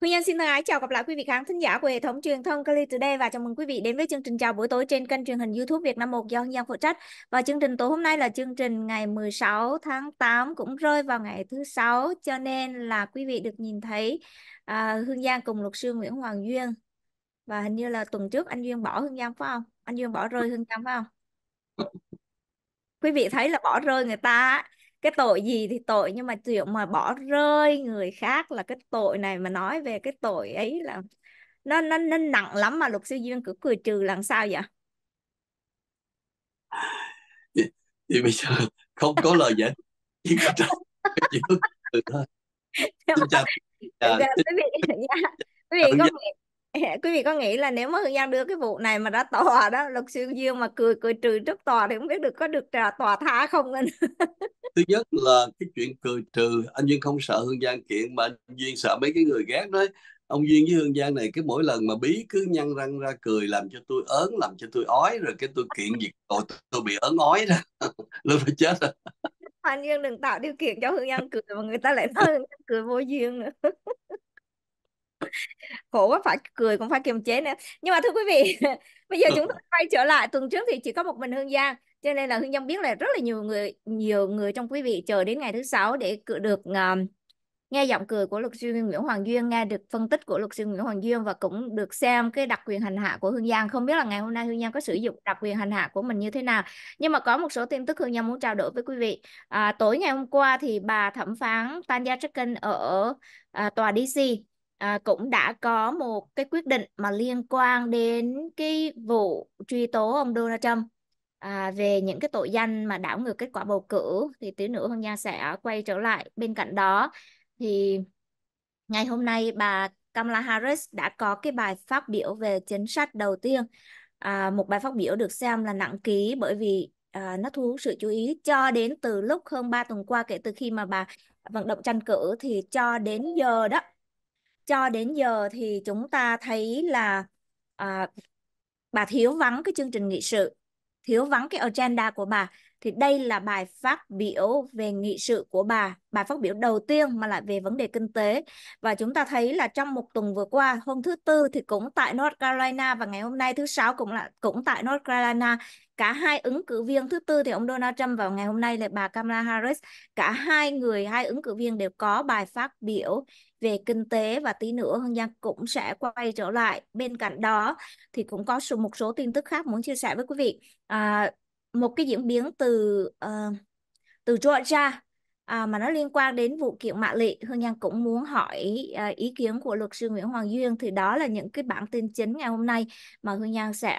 Huy Nhân xin thân ái chào gặp lại quý vị khán thính giả của hệ thống truyền thông Kali Today và chào mừng quý vị đến với chương trình chào buổi tối trên kênh truyền hình YouTube Việt Nam 1 do Hương Giang phụ trách. Và chương trình tối hôm nay là chương trình ngày 16 tháng 8 cũng rơi vào ngày thứ sáu cho nên là quý vị được nhìn thấy à, Hương Giang cùng luật sư Nguyễn Hoàng Duyên. Và hình như là tuần trước anh Duyên bỏ Hương Giang phải không? Anh Duyên bỏ rơi Hương Giang phải không? Quý vị thấy là bỏ rơi người ta cái tội gì thì tội nhưng mà chuyện mà bỏ rơi người khác là cái tội này mà nói về cái tội ấy là nó nó nó nặng lắm mà luật sư duyên cứ cười trừ làm sao vậy? Thì, thì bây giờ không có lời giải chỉ có trong chỉ có từ thôi xin chào à, quý vị quý vị có quý vị có nghĩ là nếu mà Hương Giang đưa cái vụ này mà ra tòa đó luật sư duyên mà cười cười trừ trước tòa thì không biết được có được tòa tha không anh? Thứ nhất là cái chuyện cười trừ anh duyên không sợ hương giang kiện mà anh duyên sợ mấy cái người ghét đấy ông duyên với hương giang này cái mỗi lần mà bí cứ nhăn răng ra cười làm cho tôi ớn làm cho tôi ói rồi cái tôi kiện việc tội tôi bị ớn ói ra luôn phải chết rồi. Anh duyên đừng tạo điều kiện cho hương giang cười mà người ta lại nói hương cười vô duyên nữa khổ quá phải cười cũng phải kiềm chế nữa. Nhưng mà thưa quý vị bây giờ chúng ta quay trở lại. Tuần trước thì chỉ có một mình hương giang cho nên là hương giang biết là rất là nhiều người nhiều người trong quý vị chờ đến ngày thứ sáu để được uh, nghe giọng cười của luật sư Nguyễn Hoàng Duyên nghe được phân tích của luật sư Nguyễn Hoàng Duyên và cũng được xem cái đặc quyền hành hạ của Hương Giang. Không biết là ngày hôm nay Hương Giang có sử dụng đặc quyền hành hạ của mình như thế nào. Nhưng mà có một số tin tức Hương Giang muốn trao đổi với quý vị. À, tối ngày hôm qua thì bà thẩm phán Tanya Chutkan ở à, tòa DC à, cũng đã có một cái quyết định mà liên quan đến cái vụ truy tố ông Donald Trump. À, về những cái tội danh mà đảo ngược kết quả bầu cử thì tí nữa Hương Giang sẽ quay trở lại bên cạnh đó. Thì ngày hôm nay bà Kamala Harris đã có cái bài phát biểu về chính sách đầu tiên. À, một bài phát biểu được xem là nặng ký bởi vì à, nó thu hút sự chú ý cho đến từ lúc hơn 3 tuần qua kể từ khi mà bà vận động tranh cử thì cho đến giờ đó cho đến giờ thì chúng ta thấy là à, bà thiếu vắng cái chương trình nghị sự thiếu vắng cái agenda của bà thì đây là bài phát biểu về nghị sự của bà. Bài phát biểu đầu tiên mà lại về vấn đề kinh tế. Và chúng ta thấy là trong một tuần vừa qua hôm thứ tư thì cũng tại North Carolina và ngày hôm nay thứ sáu cũng là cũng tại North Carolina. Cả hai ứng cử viên thứ tư thì ông Donald Trump và ngày hôm nay là bà Kamala Harris. Cả hai người hai ứng cử viên đều có bài phát biểu về kinh tế và tí nữa Hương Giang cũng sẽ quay trở lại. Bên cạnh đó thì cũng có một số tin tức khác muốn chia sẻ với quý vị. À, một cái diễn biến từ uh, từ Georgia à, mà nó liên quan đến vụ kiện Mạ Lị. Hương Giang cũng muốn hỏi à, ý kiến của luật sư Nguyễn Hoàng Duyên. Thì đó là những cái bản tin chính ngày hôm nay mà Hương Giang sẽ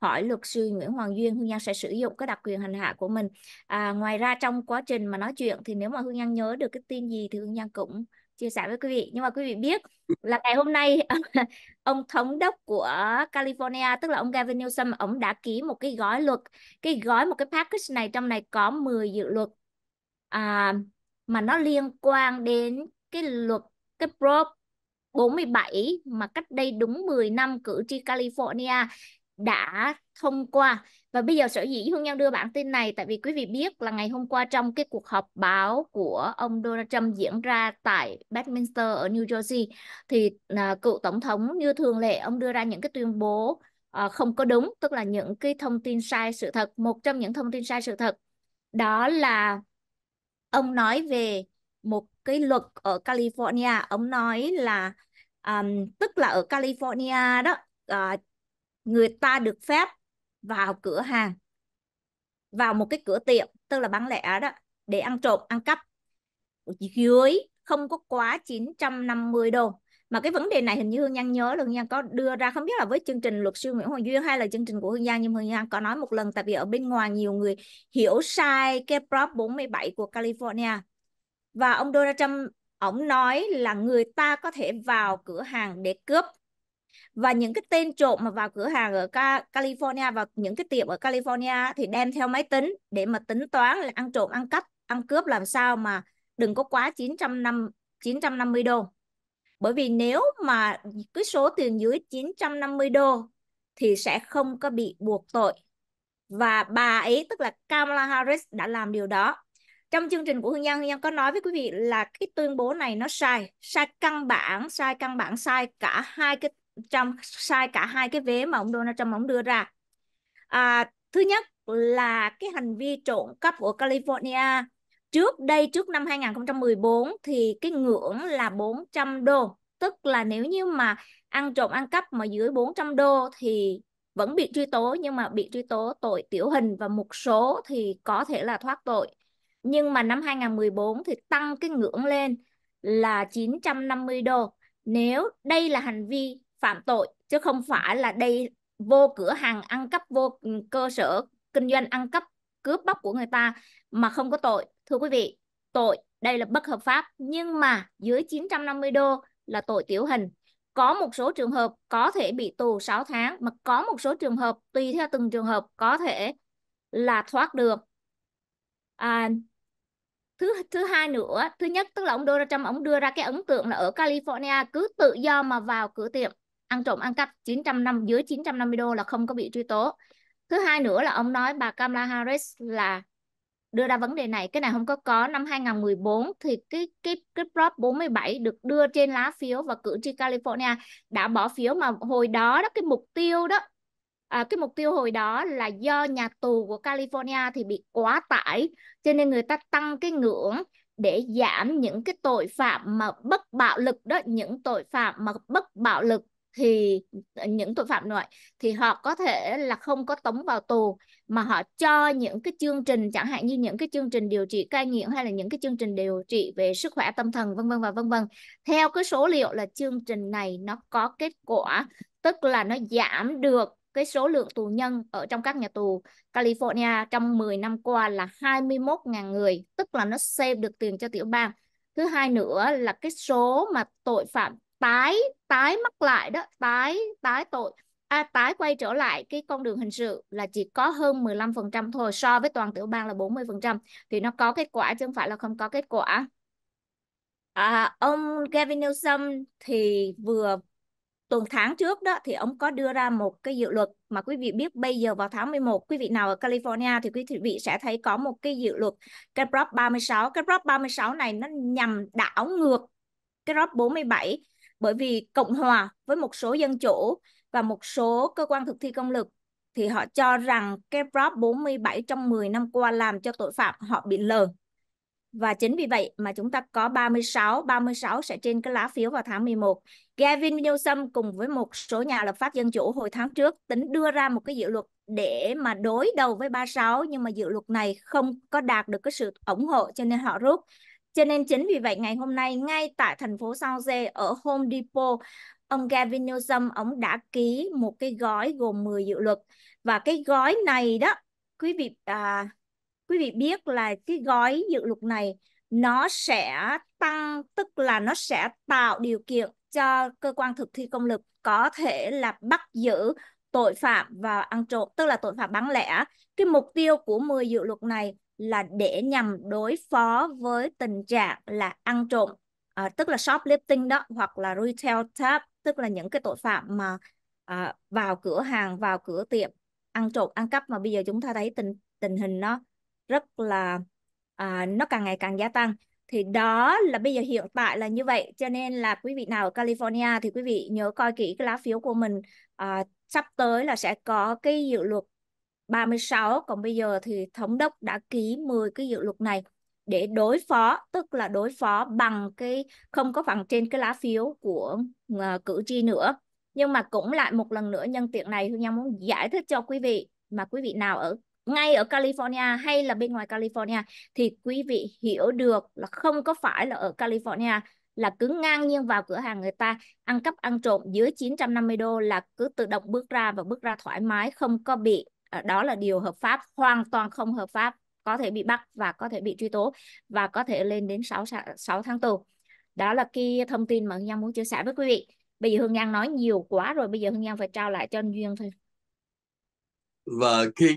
hỏi luật sư Nguyễn Hoàng Duyên. Hương Giang sẽ sử dụng cái đặc quyền hành hạ của mình. À, ngoài ra trong quá trình mà nói chuyện thì nếu mà Hương Giang nhớ được cái tin gì thì Hương Giang cũng chia sẻ với quý vị. Nhưng mà quý vị biết là ngày hôm nay ông thống đốc của California tức là ông Gavin Newsom ông đã ký một cái gói luật cái gói một cái package này. Trong này có 10 dự luật à, mà nó liên quan đến cái luật cái Prop 47 mà cách đây đúng 10 năm cử tri California đã thông qua. Và bây giờ sở dĩ Hương Nhân đưa bản tin này tại vì quý vị biết là ngày hôm qua trong cái cuộc họp báo của ông Donald Trump diễn ra tại Bedminster ở New Jersey thì à, cựu tổng thống như thường lệ ông đưa ra những cái tuyên bố à, không có đúng tức là những cái thông tin sai sự thật một trong những thông tin sai sự thật. Đó là ông nói về một cái luật ở California. Ông nói là um, tức là ở California đó uh, người ta được phép vào cửa hàng, vào một cái cửa tiệm, tức là bán lẻ đó, để ăn trộm, ăn cắp. Dưới không có quá 950 đô. Mà cái vấn đề này hình như Hương Giang nhớ, là Hương Giang có đưa ra, không biết là với chương trình luật sư Nguyễn Hoàng Duyên hay là chương trình của Hương Giang, nhưng Hương Giang có nói một lần, tại vì ở bên ngoài nhiều người hiểu sai cái Prop 47 của California. Và ông Donald Trump ông nói là người ta có thể vào cửa hàng để cướp và những cái tên trộm mà vào cửa hàng ở California và những cái tiệm ở California thì đem theo máy tính để mà tính toán là ăn trộm, ăn cắp, ăn cướp làm sao mà đừng có quá 905 950 đô. Bởi vì nếu mà cái số tiền dưới 950 đô thì sẽ không có bị buộc tội. Và bà ấy, tức là Kamala Harris, đã làm điều đó. Trong chương trình của Hương Giang Hương Giang có nói với quý vị là cái tuyên bố này nó sai sai căn bản, sai căn bản, sai cả hai cái trong sai cả hai cái vế mà ông Donald Trump ông đưa ra. À, thứ nhất là cái hành vi trộm cắp của California. Trước đây trước năm 2014 thì cái ngưỡng là 400 đô. Tức là nếu như mà ăn trộm ăn cắp mà dưới 400 đô thì vẫn bị truy tố nhưng mà bị truy tố tội tiểu hình và một số thì có thể là thoát tội. Nhưng mà năm 2014 thì tăng cái ngưỡng lên là 950 đô. Nếu đây là hành vi phạm tội chứ không phải là đây vô cửa hàng ăn cắp vô ừ, cơ sở kinh doanh ăn cắp cướp bóc của người ta mà không có tội. Thưa quý vị tội đây là bất hợp pháp nhưng mà dưới 950 đô là tội tiểu hình. Có một số trường hợp có thể bị tù 6 tháng mà có một số trường hợp tùy theo từng trường hợp có thể là thoát được. À, thứ thứ hai nữa thứ nhất tức là ông Donald Trump ông đưa ra cái ấn tượng là ở California cứ tự do mà vào cửa tiệm ăn trộm ăn cắp 900 năm dưới 950 đô là không có bị truy tố. Thứ hai nữa là ông nói bà Kamala Harris là đưa ra vấn đề này. Cái này không có có. Năm 2014 thì cái cái cái Prop 47 được đưa trên lá phiếu và cử tri California đã bỏ phiếu mà hồi đó đó cái mục tiêu đó à, cái mục tiêu hồi đó là do nhà tù của California thì bị quá tải. Cho nên người ta tăng cái ngưỡng để giảm những cái tội phạm mà bất bạo lực đó những tội phạm mà bất bạo lực thì những tội phạm loại thì họ có thể là không có tống vào tù, mà họ cho những cái chương trình, chẳng hạn như những cái chương trình điều trị cai nghiện hay là những cái chương trình điều trị về sức khỏe tâm thần, vân vân và vân vân. Theo cái số liệu là chương trình này nó có kết quả, tức là nó giảm được cái số lượng tù nhân ở trong các nhà tù. California trong 10 năm qua là 21.000 người, tức là nó save được tiền cho tiểu bang. Thứ hai nữa là cái số mà tội phạm tái tái mắc lại đó tái tái tội. À, tái quay trở lại cái con đường hình sự là chỉ có hơn 15% thôi so với toàn tiểu bang là 40% thì nó có kết quả chứ không phải là không có kết quả. À, ông Gavin Newsom thì vừa tuần tháng trước đó thì ông có đưa ra một cái dự luật mà quý vị biết bây giờ vào tháng 11 quý vị nào ở California thì quý vị sẽ thấy có một cái dự luật cái Prop 36 cái Prop 36 này nó nhằm đảo ngược cái Prop 47 bởi vì Cộng hòa với một số dân chủ và một số cơ quan thực thi công lực thì họ cho rằng cái Prop 47 trong 10 năm qua làm cho tội phạm họ bị lờ. Và chính vì vậy mà chúng ta có 36, 36 sẽ trên cái lá phiếu vào tháng 11. Gavin Newsom cùng với một số nhà lập pháp dân chủ hồi tháng trước tính đưa ra một cái dự luật để mà đối đầu với 36 nhưng mà dự luật này không có đạt được cái sự ủng hộ cho nên họ rút. Cho nên chính vì vậy ngày hôm nay ngay tại thành phố San Jose ở Home Depot, ông Gavin Newsom ông đã ký một cái gói gồm 10 dự luật. Và cái gói này đó quý vị à, quý vị biết là cái gói dự luật này nó sẽ tăng tức là nó sẽ tạo điều kiện cho cơ quan thực thi công lực có thể là bắt giữ tội phạm và ăn trộm tức là tội phạm bán lẻ. Cái mục tiêu của 10 dự luật này là để nhằm đối phó với tình trạng là ăn trộm à, tức là shoplifting đó hoặc là retail theft tức là những cái tội phạm mà à, vào cửa hàng vào cửa tiệm ăn trộm ăn cắp. Mà bây giờ chúng ta thấy tình tình hình nó rất là à, nó càng ngày càng gia tăng. Thì đó là bây giờ hiện tại là như vậy. Cho nên là quý vị nào ở California thì quý vị nhớ coi kỹ cái lá phiếu của mình. À, sắp tới là sẽ có cái dự luật 36 còn bây giờ thì thống đốc đã ký 10 cái dự luật này để đối phó tức là đối phó bằng cái không có phần trên cái lá phiếu của uh, cử tri nữa. Nhưng mà cũng lại một lần nữa nhân tiện này Hương Giang muốn giải thích cho quý vị mà quý vị nào ở ngay ở California hay là bên ngoài California thì quý vị hiểu được là không có phải là ở California là cứ ngang nhiên vào cửa hàng người ta ăn cắp ăn trộm dưới 950 đô là cứ tự động bước ra và bước ra thoải mái không có bị Ờ, đó là điều hợp pháp hoàn toàn không hợp pháp có thể bị bắt và có thể bị truy tố và có thể lên đến 6, 6 tháng tù. Đó là cái thông tin mà Hương Giang muốn chia sẻ với quý vị. Bây giờ Hương Giang nói nhiều quá rồi bây giờ Hương Giang phải trao lại cho anh Duyên thôi. Và khi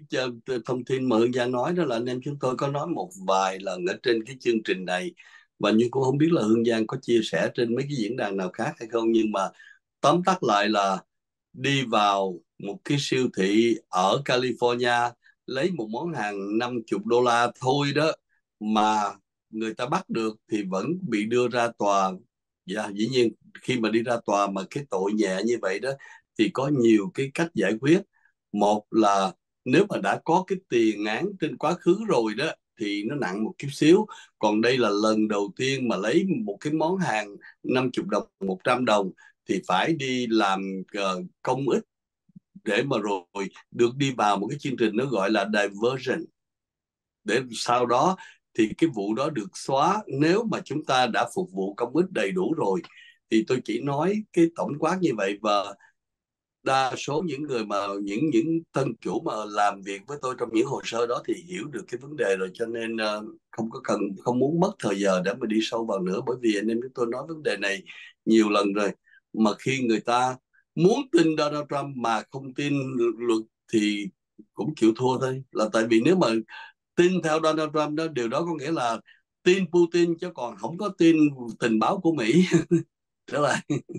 thông tin mà Hương Giang nói đó là anh em chúng tôi có nói một vài lần ở trên cái chương trình này. Và nhưng cũng không biết là Hương Giang có chia sẻ trên mấy cái diễn đàn nào khác hay không nhưng mà tóm tắt lại là đi vào một cái siêu thị ở California lấy một món hàng 50 đô la thôi đó mà người ta bắt được thì vẫn bị đưa ra tòa. Dạ dĩ nhiên khi mà đi ra tòa mà cái tội nhẹ như vậy đó thì có nhiều cái cách giải quyết. Một là nếu mà đã có cái tiền án trên quá khứ rồi đó thì nó nặng một chút xíu. Còn đây là lần đầu tiên mà lấy một cái món hàng 50 đồng 100 đồng thì phải đi làm ờ, công ích để mà rồi được đi vào một cái chương trình nó gọi là diversion. Để sau đó thì cái vụ đó được xóa. Nếu mà chúng ta đã phục vụ công ích đầy đủ rồi thì tôi chỉ nói cái tổng quát như vậy. Và đa số những người mà những những tân chủ mà làm việc với tôi trong những hồ sơ đó thì hiểu được cái vấn đề rồi. Cho nên uh, không có cần không muốn mất thời giờ để mà đi sâu vào nữa. Bởi vì anh em chúng tôi nói vấn đề này nhiều lần rồi. Mà khi người ta muốn tin Donald Trump mà không tin luật thì cũng chịu thua thôi. Là tại vì nếu mà tin theo Donald Trump đó điều đó có nghĩa là tin Putin chứ còn không có tin tình báo của Mỹ. Trở lại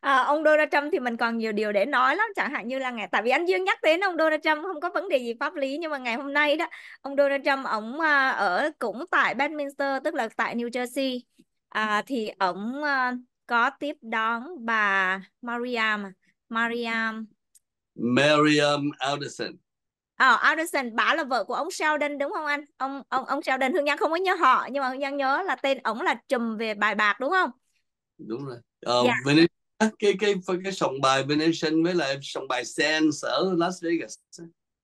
à, ông Donald Trump thì mình còn nhiều điều để nói lắm chẳng hạn như là ngày tại vì anh Dương nhắc đến ông Donald Trump không có vấn đề gì pháp lý nhưng mà ngày hôm nay đó ông Donald Trump ông à, ở cũng tại Bedminster tức là tại New Jersey. À, thì ông à, có tiếp đón bà Mariam Mariam Mariam Alderson Ờ, Anderson, bà là vợ của ông Sheldon đúng không anh? Ông ông ông Sheldon Hương Giang không có nhớ họ nhưng mà Hương Giang nhớ là tên ổng là trùm về bài bạc đúng không? Đúng rồi. Ờ, dạ. Venetian, cái cái cái cái sòng bài Venetian với lại sòng bài Sands ở Las Vegas.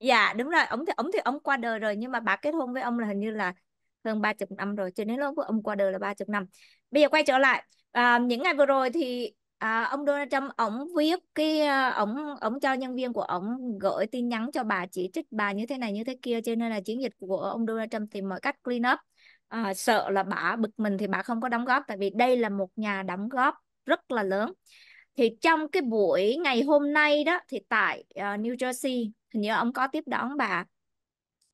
Dạ đúng rồi, ông thì ông thì ông qua đời rồi nhưng mà bà kết hôn với ông là hình như là hơn 30 năm rồi cho nên lúc của ông qua đời là 30 năm. Bây giờ quay trở lại à, những ngày vừa rồi thì à, ông Donald Trump ông viết cái à, ông ông cho nhân viên của ông gửi tin nhắn cho bà chỉ trích bà như thế này như thế kia cho nên là chiến dịch của ông Donald Trump tìm mọi cách clean up. À, sợ là bà bực mình thì bà không có đóng góp tại vì đây là một nhà đóng góp rất là lớn. Thì trong cái buổi ngày hôm nay đó thì tại uh, New Jersey hình như ông có tiếp đón bà.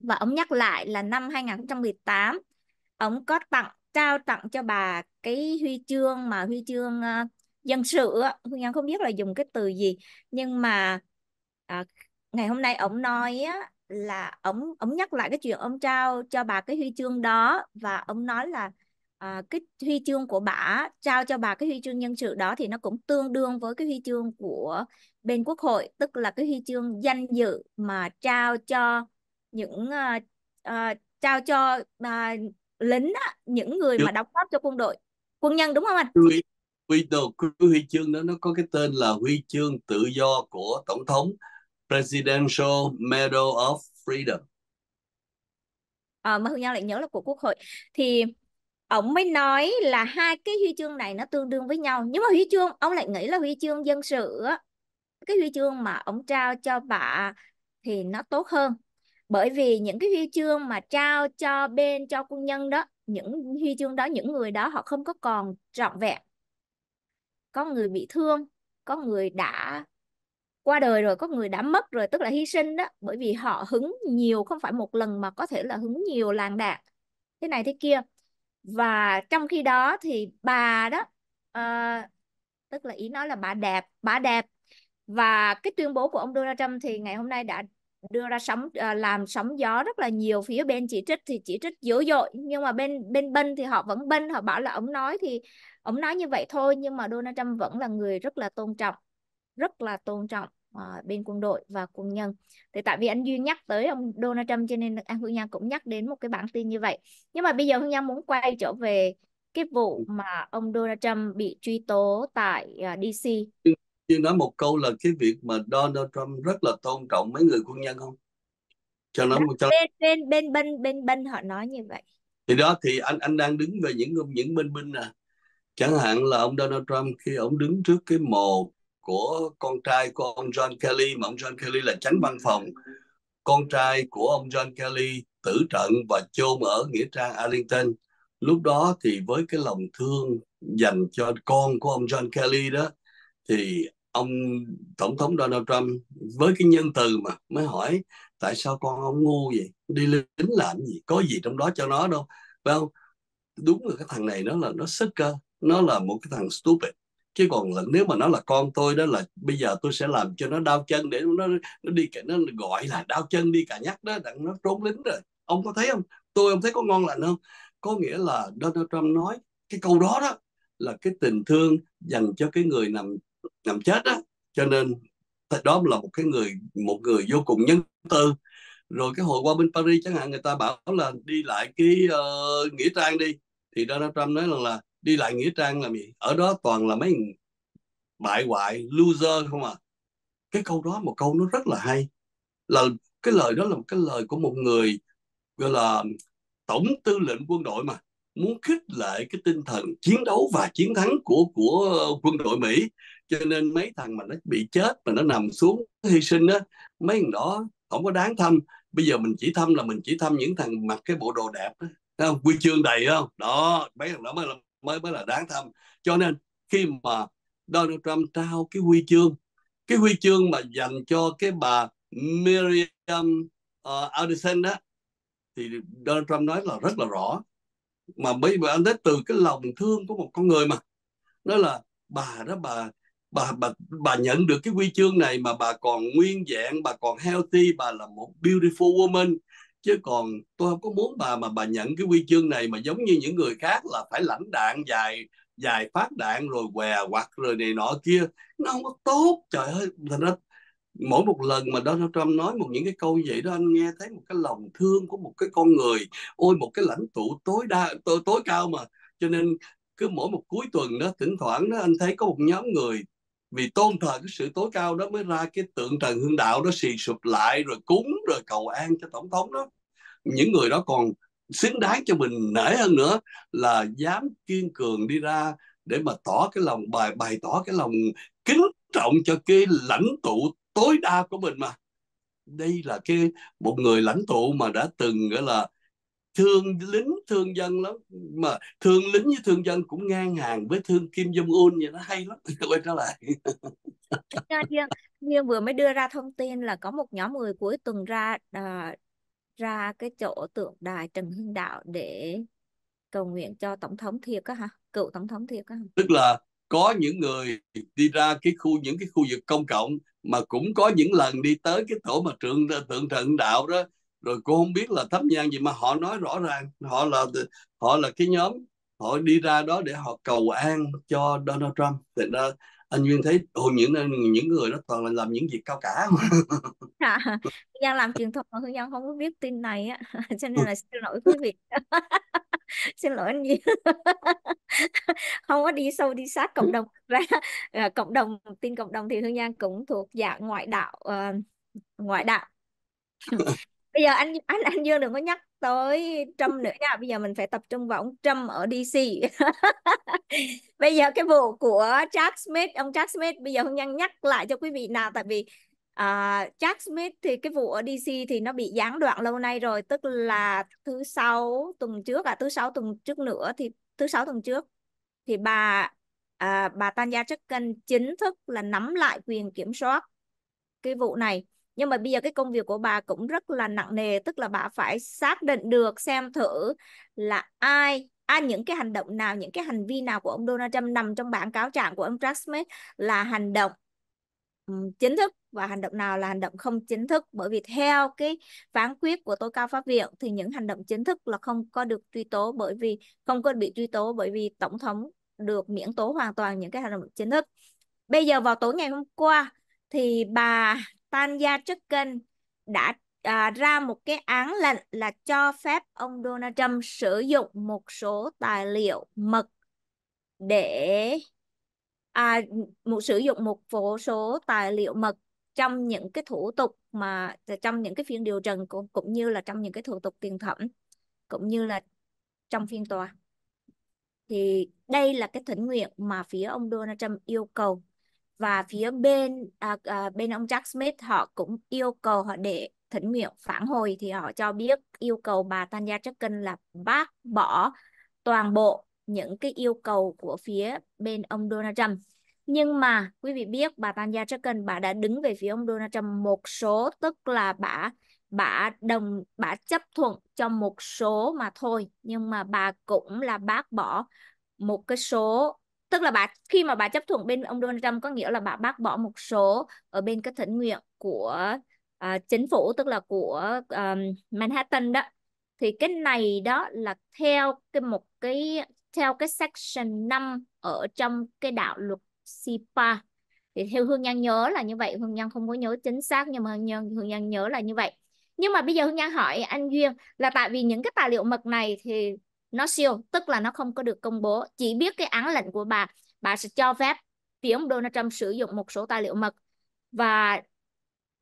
Và ông nhắc lại là năm 2018 ông có tặng trao tặng cho bà cái huy chương mà huy chương uh, dân sự Hương Nhân không biết là dùng cái từ gì nhưng mà à, ngày hôm nay ông nói á, là ông ông nhắc lại cái chuyện ông trao cho bà cái huy chương đó và ông nói là à, cái huy chương của bà trao cho bà cái huy chương nhân sự đó thì nó cũng tương đương với cái huy chương của bên quốc hội tức là cái huy chương danh dự mà trao cho những uh, uh, trao cho uh, lính á, những người mà đóng góp cho quân đội quân nhân đúng không anh? huy đồ cái huy chương đó nó có cái tên là huy chương tự do của tổng thống Presidential Medal of Freedom. À, mà Hương Nhan lại nhớ là của quốc hội. Thì ông mới nói là hai cái huy chương này nó tương đương với nhau. Nhưng mà huy chương ông lại nghĩ là huy chương dân sự á. Cái huy chương mà ông trao cho bà thì nó tốt hơn bởi vì những cái huy chương mà trao cho bên cho quân nhân đó những huy chương đó những người đó họ không có còn trọn vẹn. Có người bị thương có người đã qua đời rồi có người đã mất rồi tức là hy sinh đó. Bởi vì họ hứng nhiều không phải một lần mà có thể là hứng nhiều làng đạn. Thế này thế kia. Và trong khi đó thì bà đó uh, tức là ý nói là bà đẹp bà đẹp. Và cái tuyên bố của ông Donald Trump thì ngày hôm nay đã đưa ra sóng uh, làm sóng gió rất là nhiều phía bên chỉ trích thì chỉ trích dữ dội. Nhưng mà bên bên bên thì họ vẫn bên họ bảo là ông nói thì ông nói như vậy thôi nhưng mà Donald Trump vẫn là người rất là tôn trọng rất là tôn trọng uh, bên quân đội và quân nhân. Thì tại vì anh duy nhắc tới ông Donald Trump cho nên anh Hương Nhan cũng nhắc đến một cái bản tin như vậy. Nhưng mà bây giờ Hương Nhan muốn quay trở về cái vụ mà ông Donald Trump bị truy tố tại à, uh, DC nhưng nói một câu là cái việc mà Donald Trump rất là tôn trọng mấy người quân nhân không? Cho nó cho... bên bên bên bên bên bên họ nói như vậy. Thì đó thì anh anh đang đứng về những những bên binh à chẳng hạn là ông Donald Trump khi ông đứng trước cái mồ của con trai của ông John Kelly mà ông John Kelly là tránh văn phòng. Con trai của ông John Kelly tử trận và chôn ở nghĩa trang Arlington. Lúc đó thì với cái lòng thương dành cho con của ông John Kelly đó thì ông tổng thống Donald Trump với cái nhân từ mà mới hỏi, tại sao con ông ngu vậy? Đi lính làm gì? Có gì trong đó cho nó đâu. Phải không? Đúng là cái thằng này nó là, nó sức cơ, nó là một cái thằng stupid. Chứ còn là nếu mà nó là con tôi đó là bây giờ tôi sẽ làm cho nó đau chân để nó nó đi nó gọi là đau chân đi cả nhắc đó, đặng nó trốn lính rồi. Ông có thấy không? Tôi ông thấy có ngon lành không? Có nghĩa là Donald Trump nói cái câu đó đó là cái tình thương dành cho cái người nằm nằm chết đó cho nên đó là một cái người một người vô cùng nhân từ. Rồi cái hồi qua bên Paris chẳng hạn người ta bảo là đi lại cái uh, nghĩa trang đi. Thì Donald Trump nói rằng là đi lại nghĩa trang là gì? Ở đó toàn là mấy bại hoại loser không à. Cái câu đó một câu nó rất là hay. Là cái lời đó là một cái lời của một người gọi là tổng tư lệnh quân đội mà. Muốn khích lệ cái tinh thần chiến đấu và chiến thắng của của quân đội Mỹ cho nên mấy thằng mà nó bị chết mà nó nằm xuống hy sinh á mấy thằng đó không có đáng thăm. Bây giờ mình chỉ thăm là mình chỉ thăm những thằng mặc cái bộ đồ đẹp đó. không? Quy chương đầy không? Đó mấy thằng đó mới là mới mới là đáng thăm. Cho nên khi mà Donald Trump trao cái huy chương cái huy chương mà dành cho cái bà Miriam ờ, uh, Anderson đó thì Donald Trump nói là rất là rõ. Mà bây giờ anh thấy từ cái lòng thương của một con người mà. Nói là bà đó bà bà bà bà nhận được cái huy chương này mà bà còn nguyên dạng bà còn healthy bà là một beautiful woman. Chứ còn tôi không có muốn bà mà bà nhận cái huy chương này mà giống như những người khác là phải lãnh đạn dài dài phát đạn rồi què quặt rồi này nọ kia. Nó không có tốt trời ơi. Thành ra mỗi một lần mà Donald Trump nói một những cái câu như vậy đó anh nghe thấy một cái lòng thương của một cái con người. Ôi một cái lãnh tụ tối đa tối, tối cao mà. Cho nên cứ mỗi một cuối tuần đó thỉnh thoảng đó anh thấy có một nhóm người vì tôn thờ cái sự tối cao đó mới ra cái tượng Trần Hưng Đạo đó xì sụp lại rồi cúng rồi cầu an cho tổng thống đó. Những người đó còn xứng đáng cho mình nể hơn nữa là dám kiên cường đi ra để mà tỏ cái lòng bài, bày tỏ cái lòng kính trọng cho cái lãnh tụ tối đa của mình mà. Đây là cái một người lãnh tụ mà đã từng, gọi là thương lính thương dân lắm. Mà thương lính với thương dân cũng ngang hàng với thương Kim Jong Un vậy nó hay lắm. Quay trở lại. Dương, Dương vừa mới đưa ra thông tin là có một nhóm người cuối tuần ra à, ra cái chỗ tượng đài Trần Hưng Đạo để cầu nguyện cho tổng thống thiệt á hả? Cựu tổng thống thiệt á tức là có những người đi ra cái khu những cái khu vực công cộng mà cũng có những lần đi tới cái tổ mà tượng tượng Trần Đạo đó rồi cô không biết là thắp nhang gì mà họ nói rõ ràng. Họ là họ là cái nhóm họ đi ra đó để họ cầu an cho Donald Trump. Thì ra anh Duyên thấy hồi những những người đó toàn là làm những việc cao cả. À, Giang làm truyền thông mà Hương Giang không có biết tin này á. Cho nên là xin lỗi quý vị. Xin lỗi anh Duyên không có đi sâu đi sát cộng đồng. Ra à, cộng đồng tin cộng đồng thì Hương Giang cũng thuộc dạng ngoại đạo uh, ngoại đạo bây giờ anh anh anh Dương đừng có nhắc tới Trump nữa nha. Bây giờ mình phải tập trung vào ông Trump ở DC bây giờ cái vụ của Jack Smith ông Jack Smith bây giờ Hương Nhân nhắc lại cho quý vị nào tại vì uh, Jack Smith thì cái vụ ở DC thì nó bị gián đoạn lâu nay rồi. Tức là thứ sáu tuần trước à thứ sáu tuần trước nữa thì thứ sáu tuần trước thì bà à, bà Tanya Chutkan chính thức là nắm lại quyền kiểm soát cái vụ này nhưng mà bây giờ cái công việc của bà cũng rất là nặng nề tức là bà phải xác định được xem thử là ai à, những cái hành động nào những cái hành vi nào của ông Donald Trump nằm trong bản cáo trạng của ông Jack Smith là hành động chính thức và hành động nào là hành động không chính thức. Bởi vì theo cái phán quyết của tối cao pháp viện thì những hành động chính thức là không có được truy tố bởi vì không có bị truy tố bởi vì tổng thống được miễn tố hoàn toàn những cái hành động chính thức. Bây giờ vào tối ngày hôm qua thì bà Tanya Chicken đã à, ra một cái án lệnh là cho phép ông Donald Trump sử dụng một số tài liệu mật để à, một sử dụng một số số tài liệu mật trong những cái thủ tục mà trong những cái phiên điều trần cũng cũng như là trong những cái thủ tục tiền thẩm cũng như là trong phiên tòa. Thì đây là cái thỉnh nguyện mà phía ông Donald Trump yêu cầu và phía bên à, à, bên ông Jack Smith họ cũng yêu cầu họ để thỉnh nguyện phản hồi thì họ cho biết yêu cầu bà Tanya Chutkan là bác bỏ toàn bộ những cái yêu cầu của phía bên ông Donald Trump. Nhưng mà quý vị biết bà Tanya Chutkan bà đã đứng về phía ông Donald Trump một số tức là bà bà đồng bà chấp thuận cho một số mà thôi. Nhưng mà bà cũng là bác bỏ một cái số tức là bà khi mà bà chấp thuận bên ông Donald Trump có nghĩa là bà bác bỏ một số ở bên cái thỉnh nguyện của uh, chính phủ tức là của um, Manhattan đó. Thì cái này đó là theo cái một cái theo cái section 5 ở trong cái đạo luật SIPA thì theo Hương Nhan nhớ là như vậy Hương Nhan không có nhớ chính xác nhưng mà Hương Nhan, Hương Nhan nhớ là như vậy. Nhưng mà bây giờ Hương Nhan hỏi anh Duyên là tại vì những cái tài liệu mật này thì nó siêu tức là nó không có được công bố. Chỉ biết cái án lệnh của bà bà sẽ cho phép phía ông Donald Trump sử dụng một số tài liệu mật. Và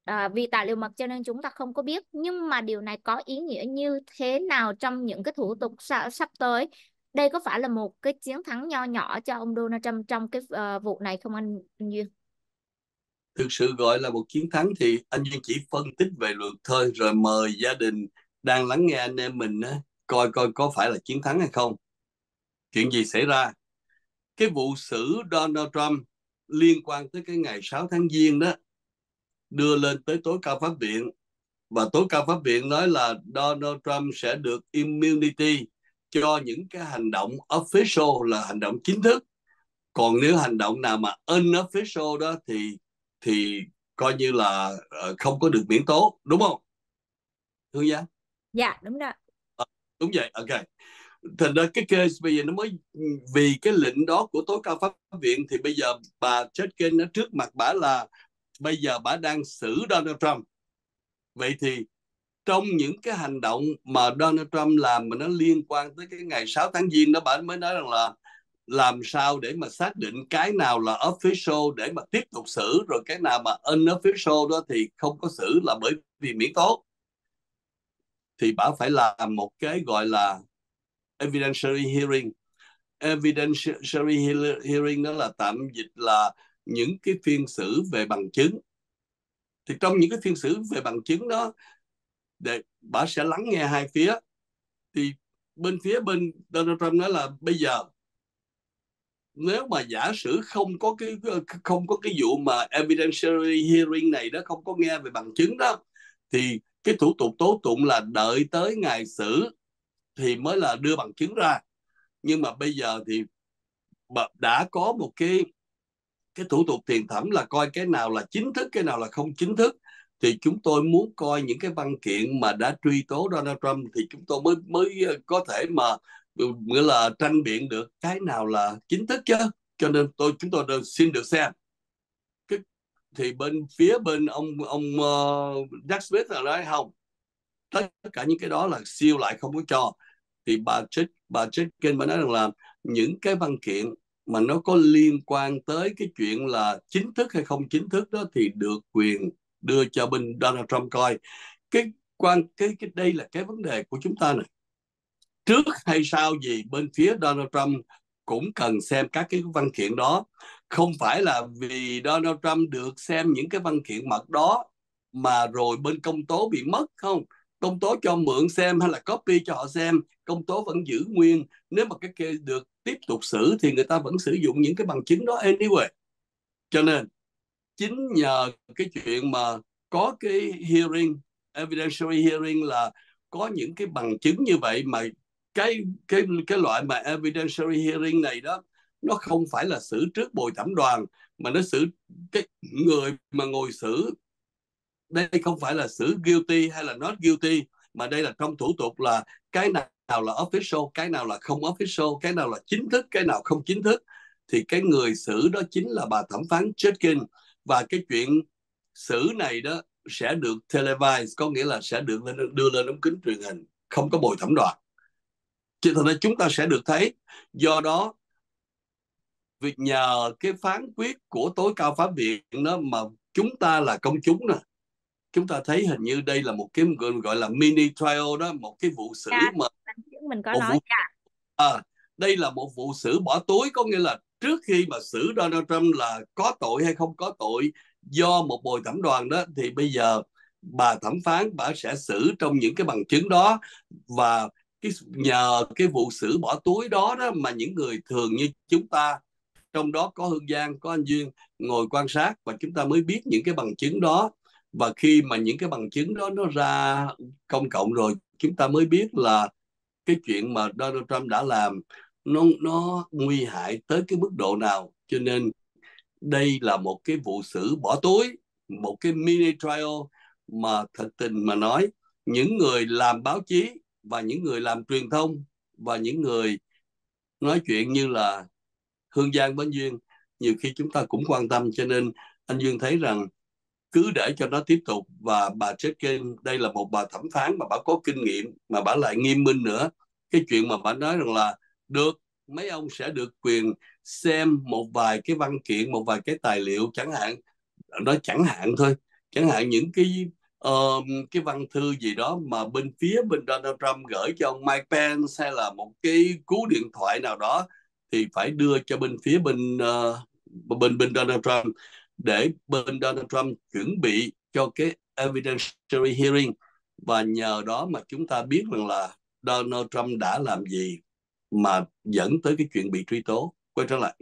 à, vì tài liệu mật cho nên chúng ta không có biết. Nhưng mà điều này có ý nghĩa như thế nào trong những cái thủ tục sắp tới? Đây có phải là một cái chiến thắng nho nhỏ cho ông Donald Trump trong cái uh, vụ này không anh, anh Duyên? Thực sự gọi là một chiến thắng thì anh Duyên chỉ phân tích về luật thôi rồi mời gia đình đang lắng nghe anh em mình á, coi coi có phải là chiến thắng hay không. Chuyện gì xảy ra? Cái vụ xử Donald Trump liên quan tới cái ngày 6 tháng Giêng đó, đưa lên tới tối cao pháp viện. Và tối cao pháp viện nói là Donald Trump sẽ được immunity cho những cái hành động official là hành động chính thức. Còn nếu hành động nào mà unofficial đó thì thì coi như là ờ, không có được miễn tố, đúng không? Hương Giang? Dạ đúng rồi đúng vậy, ok. Thành ra cái case bây giờ nó mới, vì cái lệnh đó của tối cao pháp viện thì bây giờ bà Chutkin nó trước mặt bà là bây giờ bà đang xử Donald Trump. Vậy thì trong những cái hành động mà Donald Trump làm mà nó liên quan tới cái ngày 6 tháng Giêng đó, bà mới nói rằng là làm sao để mà xác định cái nào là official để mà tiếp tục xử, rồi cái nào mà unofficial đó thì không có xử là bởi vì miễn tố thì bà phải làm một cái gọi là evidentiary hearing. Evidentiary hearing đó là tạm dịch là những cái phiên xử về bằng chứng. Thì trong những cái phiên xử về bằng chứng đó, để bà sẽ lắng nghe hai phía. Thì bên phía bên Donald Trump nói là bây giờ, nếu mà giả sử không có cái, không có cái vụ mà evidentiary hearing này đó, không có nghe về bằng chứng đó, thì cái thủ tục tố tụng là đợi tới ngày xử thì mới là đưa bằng chứng ra. Nhưng mà bây giờ thì đã có một cái cái thủ tục tiền thẩm là coi cái nào là chính thức cái nào là không chính thức thì chúng tôi muốn coi những cái văn kiện mà đã truy tố Donald Trump thì chúng tôi mới mới ờ, có thể mà ừ, nghĩa là tranh biện được cái nào là chính thức chứ. Cho nên tôi chúng tôi được, xin được xem thì bên phía bên ông ông uh, Jack Smith là nói không tất cả những cái đó là siêu lại không có cho. Thì bà Trích bà Trích kênh bà nói rằng là những cái văn kiện mà nó có liên quan tới cái chuyện là chính thức hay không chính thức đó thì được quyền đưa cho bên Donald Trump coi. Cái quan cái cái đây là cái vấn đề của chúng ta này. Trước hay sau gì bên phía Donald Trump cũng cần xem các cái văn kiện đó. Không phải là vì Donald Trump được xem những cái văn kiện mật đó mà rồi bên công tố bị mất, không? Công tố cho mượn xem hay là copy cho họ xem, công tố vẫn giữ nguyên. Nếu mà cái kia được tiếp tục xử thì người ta vẫn sử dụng những cái bằng chứng đó anyway. Cho nên, chính nhờ cái chuyện mà có cái hearing, evidentiary hearing là có những cái bằng chứng như vậy mà cái cái cái loại mà evidentiary hearing này đó nó không phải là xử trước bồi thẩm đoàn mà nó xử cái người mà ngồi xử. Đây không phải là xử guilty hay là not guilty mà đây là trong thủ tục là cái nào là official cái nào là không official cái nào là chính thức cái nào không chính thức. Thì cái người xử đó chính là bà thẩm phán Chutkin và cái chuyện xử này đó sẽ được televise có nghĩa là sẽ được lên, đưa lên ống kính truyền hình không có bồi thẩm đoàn cho nên chúng ta sẽ được thấy. Do đó việc nhờ cái phán quyết của tối cao pháp viện đó mà chúng ta là công chúng nè. Chúng ta thấy hình như đây là một cái gọi là mini trial đó một cái vụ xử dạ, mà mình có nói vụ, dạ. à, đây là một vụ xử bỏ túi có nghĩa là trước khi mà xử Donald Trump là có tội hay không có tội do một bồi thẩm đoàn đó thì bây giờ bà thẩm phán bà sẽ xử trong những cái bằng chứng đó. Và cái nhờ cái vụ xử bỏ túi đó đó mà những người thường như chúng ta, trong đó có Hương Giang, có anh Duyên, ngồi quan sát và chúng ta mới biết những cái bằng chứng đó. Và khi mà những cái bằng chứng đó nó ra công cộng rồi, chúng ta mới biết là cái chuyện mà Donald Trump đã làm nó nó nguy hại tới cái mức độ nào. Cho nên đây là một cái vụ xử bỏ túi, một cái mini trial mà thật tình mà nói, những người làm báo chí và những người làm truyền thông và những người nói chuyện như là Hương Giang, Bến Duyên, nhiều khi chúng ta cũng quan tâm. Cho nên anh Duyên thấy rằng cứ để cho nó tiếp tục. Và bà Jetkin đây là một bà thẩm phán mà bà có kinh nghiệm, mà bà lại nghiêm minh nữa. Cái chuyện mà bà nói rằng là được, mấy ông sẽ được quyền xem một vài cái văn kiện, một vài cái tài liệu, chẳng hạn. Nó chẳng hạn thôi. Chẳng hạn những cái um, cái văn thư gì đó mà bên phía bên Donald Trump gửi cho ông Mike Pence hay là một cái cú điện thoại nào đó thì phải đưa cho bên phía bên uh, bên bên Donald Trump để bên Donald Trump chuẩn bị cho cái evidentiary hearing. Và nhờ đó mà chúng ta biết rằng là Donald Trump đã làm gì mà dẫn tới cái chuyện bị truy tố. Quay trở lại.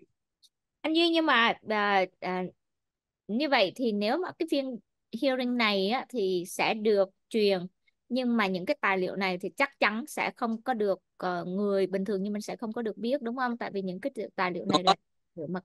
Anh Duy nhưng mà à, à, như vậy thì nếu mà cái phiên hearing này á, thì sẽ được truyền. Nhưng mà những cái tài liệu này thì chắc chắn sẽ không có được uh, người bình thường như mình sẽ không có được biết đúng không? Tại vì những cái tài liệu này là liệu mật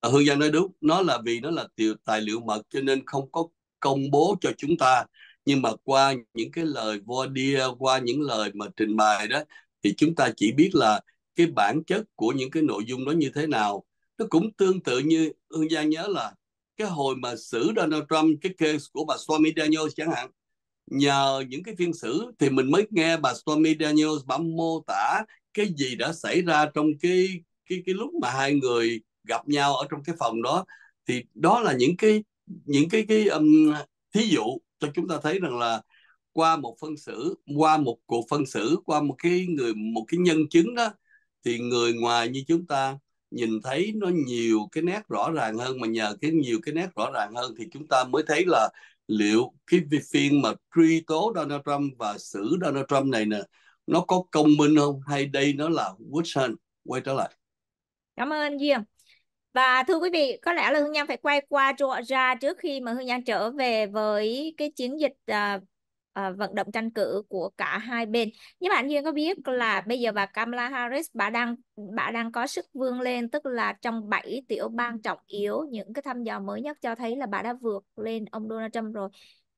à, Hương Giang nói đúng. Nó là vì nó là tài liệu mật cho nên không có công bố cho chúng ta. Nhưng mà qua những cái lời vô dia qua những lời mà trình bày đó thì chúng ta chỉ biết là cái bản chất của những cái nội dung đó như thế nào. Nó cũng tương tự như Hương Giang nhớ là cái hồi mà xử Donald Trump cái case của bà Stormy Daniels chẳng hạn. Nhờ những cái phiên xử thì mình mới nghe bà Stormy Daniels bà mô tả cái gì đã xảy ra trong cái cái cái lúc mà hai người gặp nhau ở trong cái phòng đó. Thì đó là những cái những cái cái um, thí dụ cho chúng ta thấy rằng là qua một phân xử qua một cuộc phân xử qua một cái người một cái nhân chứng đó thì người ngoài như chúng ta nhìn thấy nó nhiều cái nét rõ ràng hơn mà nhờ cái nhiều cái nét rõ ràng hơn thì chúng ta mới thấy là liệu cái phiên mà truy tố Donald Trump và xử Donald Trump này nè nó có công minh không? Hay đây nó là witch hunt quay trở lại. Cảm ơn anh Duyên và thưa quý vị có lẽ là Hương Nhan phải quay qua Georgia trước khi mà Hương Nhan trở về với cái chiến dịch uh, uh, vận động tranh cử của cả hai bên. Nhưng mà anh Duyên có biết là bây giờ bà Kamala Harris bà đang bà đang có sức vươn lên tức là trong 7 tiểu bang trọng yếu những cái thăm dò mới nhất cho thấy là bà đã vượt lên ông Donald Trump rồi.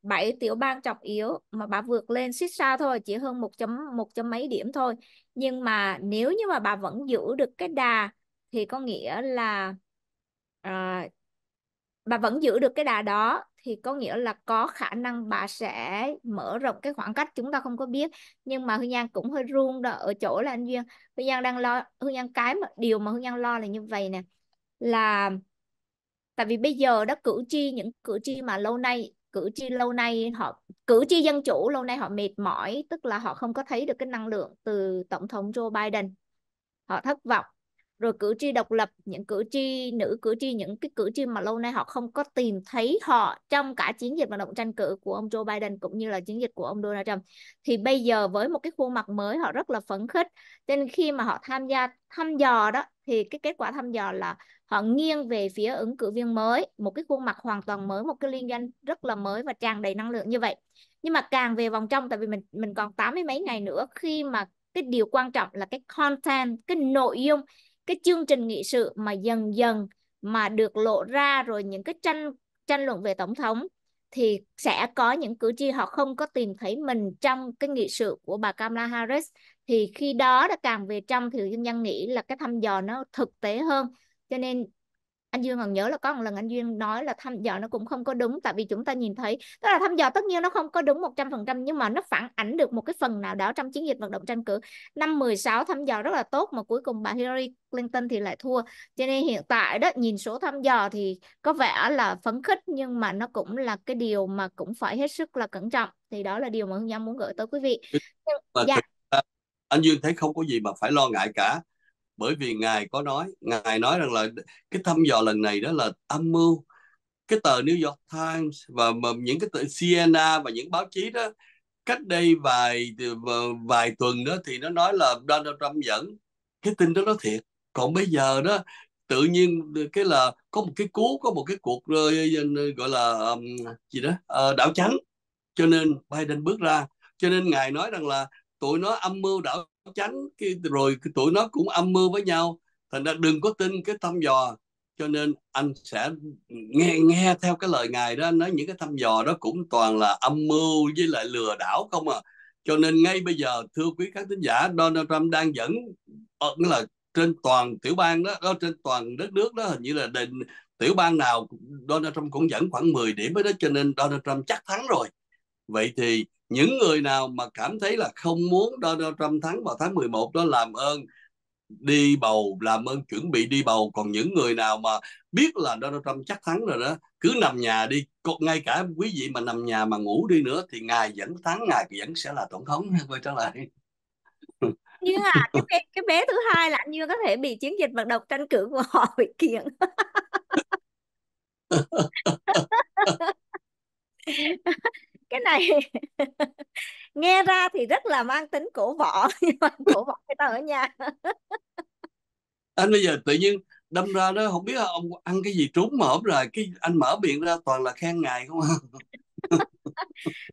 7 tiểu bang trọng yếu mà bà vượt lên xích sao thôi chỉ hơn một chấm một chấm mấy điểm thôi nhưng mà nếu như mà bà vẫn giữ được cái đà thì có nghĩa là à, bà vẫn giữ được cái đà đó thì có nghĩa là có khả năng bà sẽ mở rộng cái khoảng cách chúng ta không có biết. Nhưng mà Hương Giang cũng hơi run đó, ở chỗ là anh Duyên Hương Giang đang lo Hương Giang cái mà, điều mà Hương Giang lo là như vậy nè, là tại vì bây giờ đó, cử tri, những cử tri mà lâu nay, cử tri lâu nay họ, cử tri dân chủ lâu nay họ mệt mỏi, tức là họ không có thấy được cái năng lượng từ tổng thống Joe Biden. Họ thất vọng rồi cử tri độc lập, những cử tri nữ, cử tri những cái cử tri mà lâu nay họ không có tìm thấy họ trong cả chiến dịch vận động tranh cử của ông Joe Biden cũng như là chiến dịch của ông Donald Trump. Thì bây giờ với một cái khuôn mặt mới, họ rất là phấn khích. Nên khi mà họ tham gia thăm dò đó, thì cái kết quả thăm dò là họ nghiêng về phía ứng cử viên mới. Một cái khuôn mặt hoàn toàn mới, một cái liên danh rất là mới và tràn đầy năng lượng như vậy. Nhưng mà càng về vòng trong, tại vì mình mình còn tám mươi mấy ngày nữa, khi mà cái điều quan trọng là cái content, cái nội dung cái chương trình nghị sự mà dần dần mà được lộ ra rồi những cái tranh tranh luận về tổng thống thì sẽ có những cử tri họ không có tìm thấy mình trong cái nghị sự của bà Kamala Harris. Thì khi đó đã càng về trong thì dân dân nghĩ là cái thăm dò nó thực tế hơn. Cho nên anh Duyên còn nhớ là có một lần anh Duyên nói là thăm dò nó cũng không có đúng tại vì chúng ta nhìn thấy tức là thăm dò tất nhiên nó không có đúng 100% nhưng mà nó phản ảnh được một cái phần nào đó trong chiến dịch vận động tranh cử. Năm 16 thăm dò rất là tốt mà cuối cùng bà Hillary Clinton thì lại thua. Cho nên hiện tại đó nhìn số thăm dò thì có vẻ là phấn khích nhưng mà nó cũng là cái điều mà cũng phải hết sức là cẩn trọng. Thì đó là điều mà Hương Giang muốn gửi tới quý vị. Dạ. anh Duyên thấy không có gì mà phải lo ngại cả bởi vì ngài có nói ngài nói rằng là cái thăm dò lần này đó là âm mưu. Cái tờ New York Times và, những cái tờ CNN và những báo chí đó cách đây vài vài tuần đó thì nó nói là Donald Trump dẫn. Cái tin đó nó thiệt. Còn bây giờ đó tự nhiên cái là có một cái cú có một cái cuộc ờ, gọi là um, gì đó uh, đảo trắng cho nên Biden bước ra. Cho nên ngài nói rằng là tụi nó âm mưu đảo chánh rồi tụi nó cũng âm mưu với nhau. Thành ra đừng có tin cái thăm dò. Cho nên anh sẽ nghe nghe theo cái lời ngài đó. Nói những cái thăm dò đó cũng toàn là âm mưu với lại lừa đảo không à. Cho nên ngay bây giờ thưa quý khán thính giả Donald Trump đang dẫn nghĩa là trên toàn tiểu bang đó, đó trên toàn đất nước đó hình như là định, tiểu bang nào Donald Trump cũng dẫn khoảng 10 điểm đó cho nên Donald Trump chắc thắng rồi. Vậy thì những người nào mà cảm thấy là không muốn Donald Trump thắng vào tháng 11 đó làm ơn đi bầu làm ơn chuẩn bị đi bầu. Còn những người nào mà biết là Donald Trump chắc thắng rồi đó cứ nằm nhà đi. Ngay cả quý vị mà nằm nhà mà ngủ đi nữa thì ngài vẫn thắng ngài vẫn sẽ là tổng thống quay trở lại. Như à cái bé, cái bé thứ hai là như có thể bị chiến dịch vận động tranh cử của họ bị kiện cái này nghe ra thì rất là mang tính cổ võ nhưng mà cổ võ người ta ở nhà. Anh bây giờ tự nhiên đâm ra đó không biết ông ăn cái gì trúng mà rồi cái anh mở miệng ra toàn là khen ngài không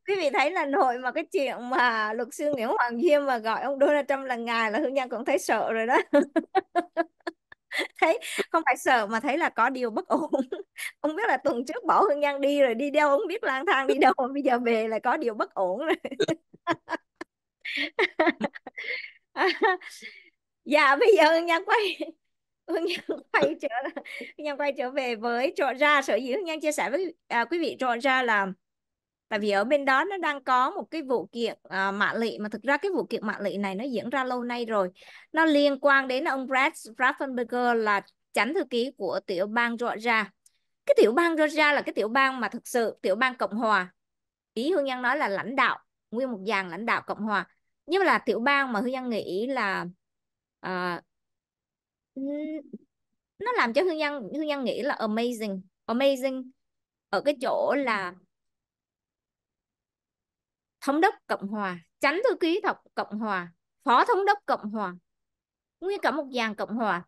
quý vị thấy là nội mà cái chuyện mà luật sư Nguyễn Hoàng Diêm mà gọi ông Donald Trump là ngài là hương nhân cũng thấy sợ rồi đó thấy không phải sợ mà thấy là có điều bất ổn. Không biết là tuần trước bỏ hương nhân đi rồi đi đâu không biết lang thang đi đâu bây giờ về là có điều bất ổn rồi. Dạ bây giờ hương nhân quay hương nhân quay trở hương nhân quay trở về với trọ ra. Sở dĩ hương nhân chia sẻ với à, quý vị trọ ra là tại vì ở bên đó nó đang có một cái vụ kiện à, mạ lị mà thực ra cái vụ kiện mạ lị này nó diễn ra lâu nay rồi. Nó liên quan đến ông Brad Raffensperger là chánh thư ký của tiểu bang Georgia. Cái tiểu bang Georgia là cái tiểu bang mà thực sự tiểu bang cộng hòa. Ý hương nhân nói là lãnh đạo nguyên một dàn lãnh đạo cộng hòa. Nhưng mà là tiểu bang mà hương nhân nghĩ là à, nó làm cho hương nhân hương nhân nghĩ là amazing amazing. Ở cái chỗ là thống đốc cộng hòa chánh thư ký thọc cộng hòa, phó thống đốc cộng hòa. Nguyên cả một dàn cộng hòa.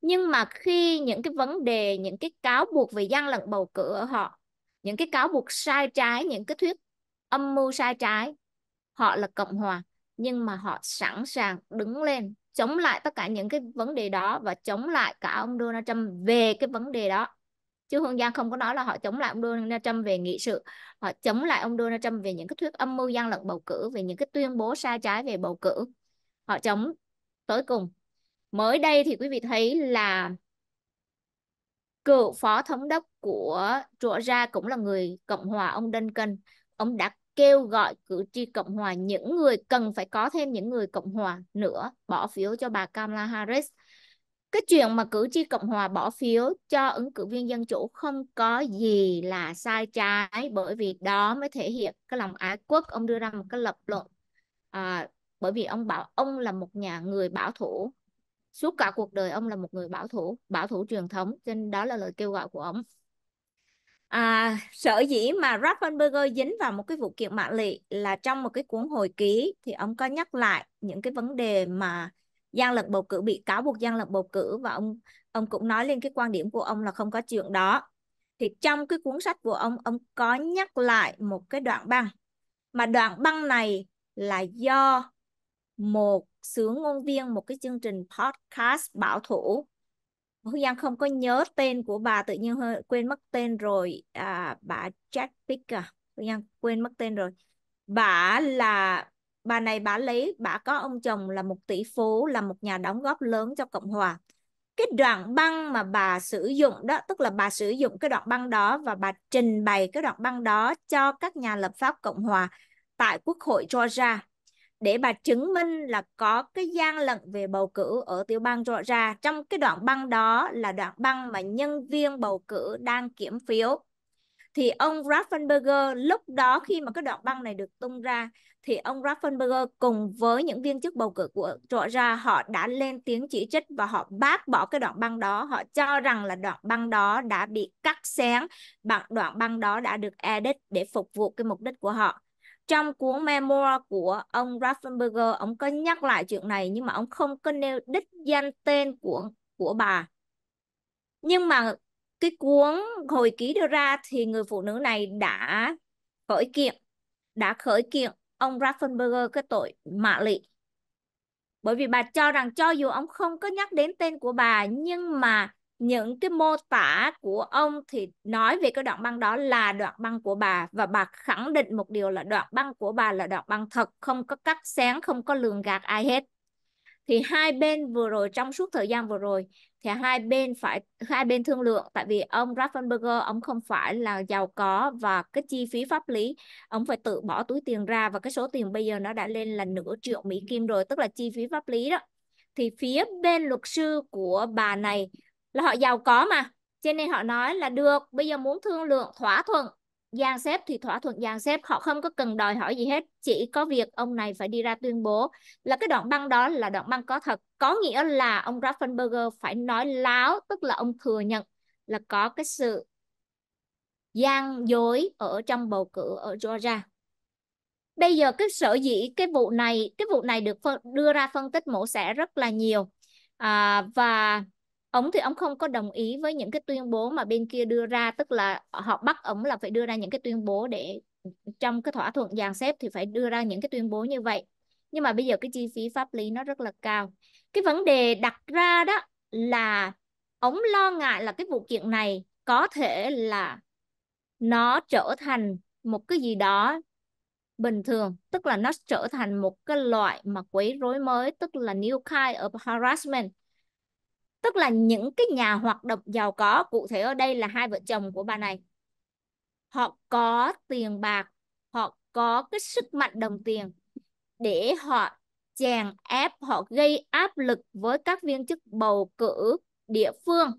Nhưng mà khi những cái vấn đề, những cái cáo buộc về gian lận bầu cử ở họ, những cái cáo buộc sai trái, những cái thuyết âm mưu sai trái, họ là cộng hòa. Nhưng mà họ sẵn sàng đứng lên, chống lại tất cả những cái vấn đề đó và chống lại cả ông Donald Trump về cái vấn đề đó chứ Hương Giang không có nói là họ chống lại ông Donald Trump về nghị sự. Họ chống lại ông Donald Trump về những cái thuyết âm mưu gian lận bầu cử, về những cái tuyên bố sai trái về bầu cử. Họ chống tới cùng. Mới đây thì quý vị thấy là cựu phó thống đốc của Georgia cũng là người Cộng hòa ông Duncan. Ông đã kêu gọi cử tri Cộng hòa, những người cần phải có thêm những người Cộng hòa nữa, bỏ phiếu cho bà Kamala Harris cái chuyện mà cử tri Cộng hòa bỏ phiếu cho ứng cử viên Dân Chủ không có gì là sai trái bởi vì đó mới thể hiện cái lòng ái quốc. Ông đưa ra một cái lập luận à, bởi vì ông bảo ông là một nhà người bảo thủ. Suốt cả cuộc đời ông là một người bảo thủ bảo thủ truyền thống cho nên đó là lời kêu gọi của ông. À, sở dĩ mà Raffenberger dính vào một cái vụ kiện mạng lị là trong một cái cuốn hồi ký thì ông có nhắc lại những cái vấn đề mà gian lận bầu cử bị cáo buộc gian lận bầu cử và ông ông cũng nói lên cái quan điểm của ông là không có chuyện đó. Thì trong cái cuốn sách của ông ông có nhắc lại một cái đoạn băng. Mà đoạn băng này là do một sướng ngôn viên một cái chương trình podcast bảo thủ. Hương Giang không có nhớ tên của bà tự nhiên hơi quên mất tên rồi. À, bà Jack Picker. Hương Giang quên mất tên rồi. Bà là bà này bà lấy, bà có ông chồng là một tỷ phú, là một nhà đóng góp lớn cho Cộng hòa. Cái đoạn băng mà bà sử dụng đó, tức là bà sử dụng cái đoạn băng đó và bà trình bày cái đoạn băng đó cho các nhà lập pháp Cộng hòa tại Quốc hội Georgia để bà chứng minh là có cái gian lận về bầu cử ở tiểu bang Georgia. Trong cái đoạn băng đó là đoạn băng mà nhân viên bầu cử đang kiểm phiếu. Thì ông Raffensperger lúc đó khi mà cái đoạn băng này được tung ra thì ông Raffensperger cùng với những viên chức bầu cử của Georgia, họ đã lên tiếng chỉ trích và họ bác bỏ cái đoạn băng đó. Họ cho rằng là đoạn băng đó đã bị cắt xén, bằng đoạn băng đó đã được edit để phục vụ cái mục đích của họ. Trong cuốn memoir của ông Raffensperger ông có nhắc lại chuyện này, nhưng mà ông không có nêu đích danh tên của của bà. Nhưng mà cái cuốn hồi ký đưa ra thì người phụ nữ này đã khởi kiện, đã khởi kiện ông Raffenberger cái tội mạ lị. Bởi vì bà cho rằng cho dù ông không có nhắc đến tên của bà, nhưng mà những cái mô tả của ông thì nói về cái đoạn băng đó là đoạn băng của bà. Và bà khẳng định một điều là đoạn băng của bà là đoạn băng thật, không có cắt xén, không có lường gạt ai hết thì hai bên vừa rồi trong suốt thời gian vừa rồi thì hai bên phải, hai bên thương lượng. Tại vì ông Raffensperger ông không phải là giàu có và cái chi phí pháp lý, ông phải tự bỏ túi tiền ra và cái số tiền bây giờ nó đã lên là nửa triệu Mỹ Kim rồi, tức là chi phí pháp lý đó. Thì phía bên luật sư của bà này là họ giàu có mà, cho nên họ nói là, được, bây giờ muốn thương lượng thỏa thuận giang xếp thì thỏa thuận giang xếp họ không có cần đòi hỏi gì hết chỉ có việc ông này phải đi ra tuyên bố. Là cái đoạn băng đó là đoạn băng có thật có nghĩa là ông Raffenberger phải nói láo tức là ông thừa nhận là có cái sự gian dối ở trong bầu cử ở Georgia. Bây giờ cái sở dĩ cái vụ này cái vụ này được đưa ra phân tích mổ xẻ rất là nhiều. À, và ông thì ông không có đồng ý với những cái tuyên bố mà bên kia đưa ra, tức là họ bắt ông là phải đưa ra những cái tuyên bố để trong cái thỏa thuận dàn xếp thì phải đưa ra những cái tuyên bố như vậy. Nhưng mà bây giờ cái chi phí pháp lý nó rất là cao. Cái vấn đề đặt ra đó là ông lo ngại là cái vụ kiện này có thể là nó trở thành một cái gì đó bình thường, tức là nó trở thành một cái loại mà quấy rối mới, tức là new kind of harassment tức là những cái nhà hoạt động giàu có, cụ thể ở đây là hai vợ chồng của bà này. Họ có tiền bạc, họ có cái sức mạnh đồng tiền để họ chèn ép, họ gây áp lực với các viên chức bầu cử địa phương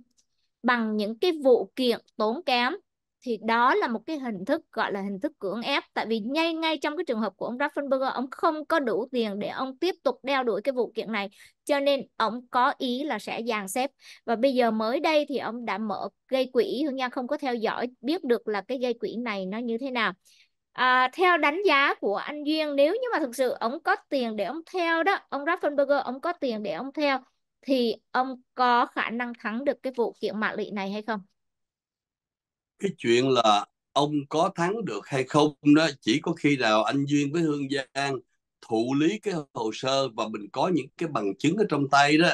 bằng những cái vụ kiện tốn kém thì đó là một cái hình thức gọi là hình thức cưỡng ép. Tại vì ngay ngay trong cái trường hợp của ông Raffenberger ông không có đủ tiền để ông tiếp tục đeo đuổi cái vụ kiện này. Cho nên ông có ý là sẽ dàn xếp. Và bây giờ mới đây thì ông đã mở gây quỹ. Hương Giang không có theo dõi biết được là cái gây quỹ này nó như thế nào. À, theo đánh giá của anh Duyên nếu như mà thực sự ông có tiền để ông theo đó ông Raffenberger ông có tiền để ông theo thì ông có khả năng thắng được cái vụ kiện mạ lị này hay không? Cái chuyện là ông có thắng được hay không đó chỉ có khi nào anh duyên với hương giang thụ lý cái hồ sơ và mình có những cái bằng chứng ở trong tay đó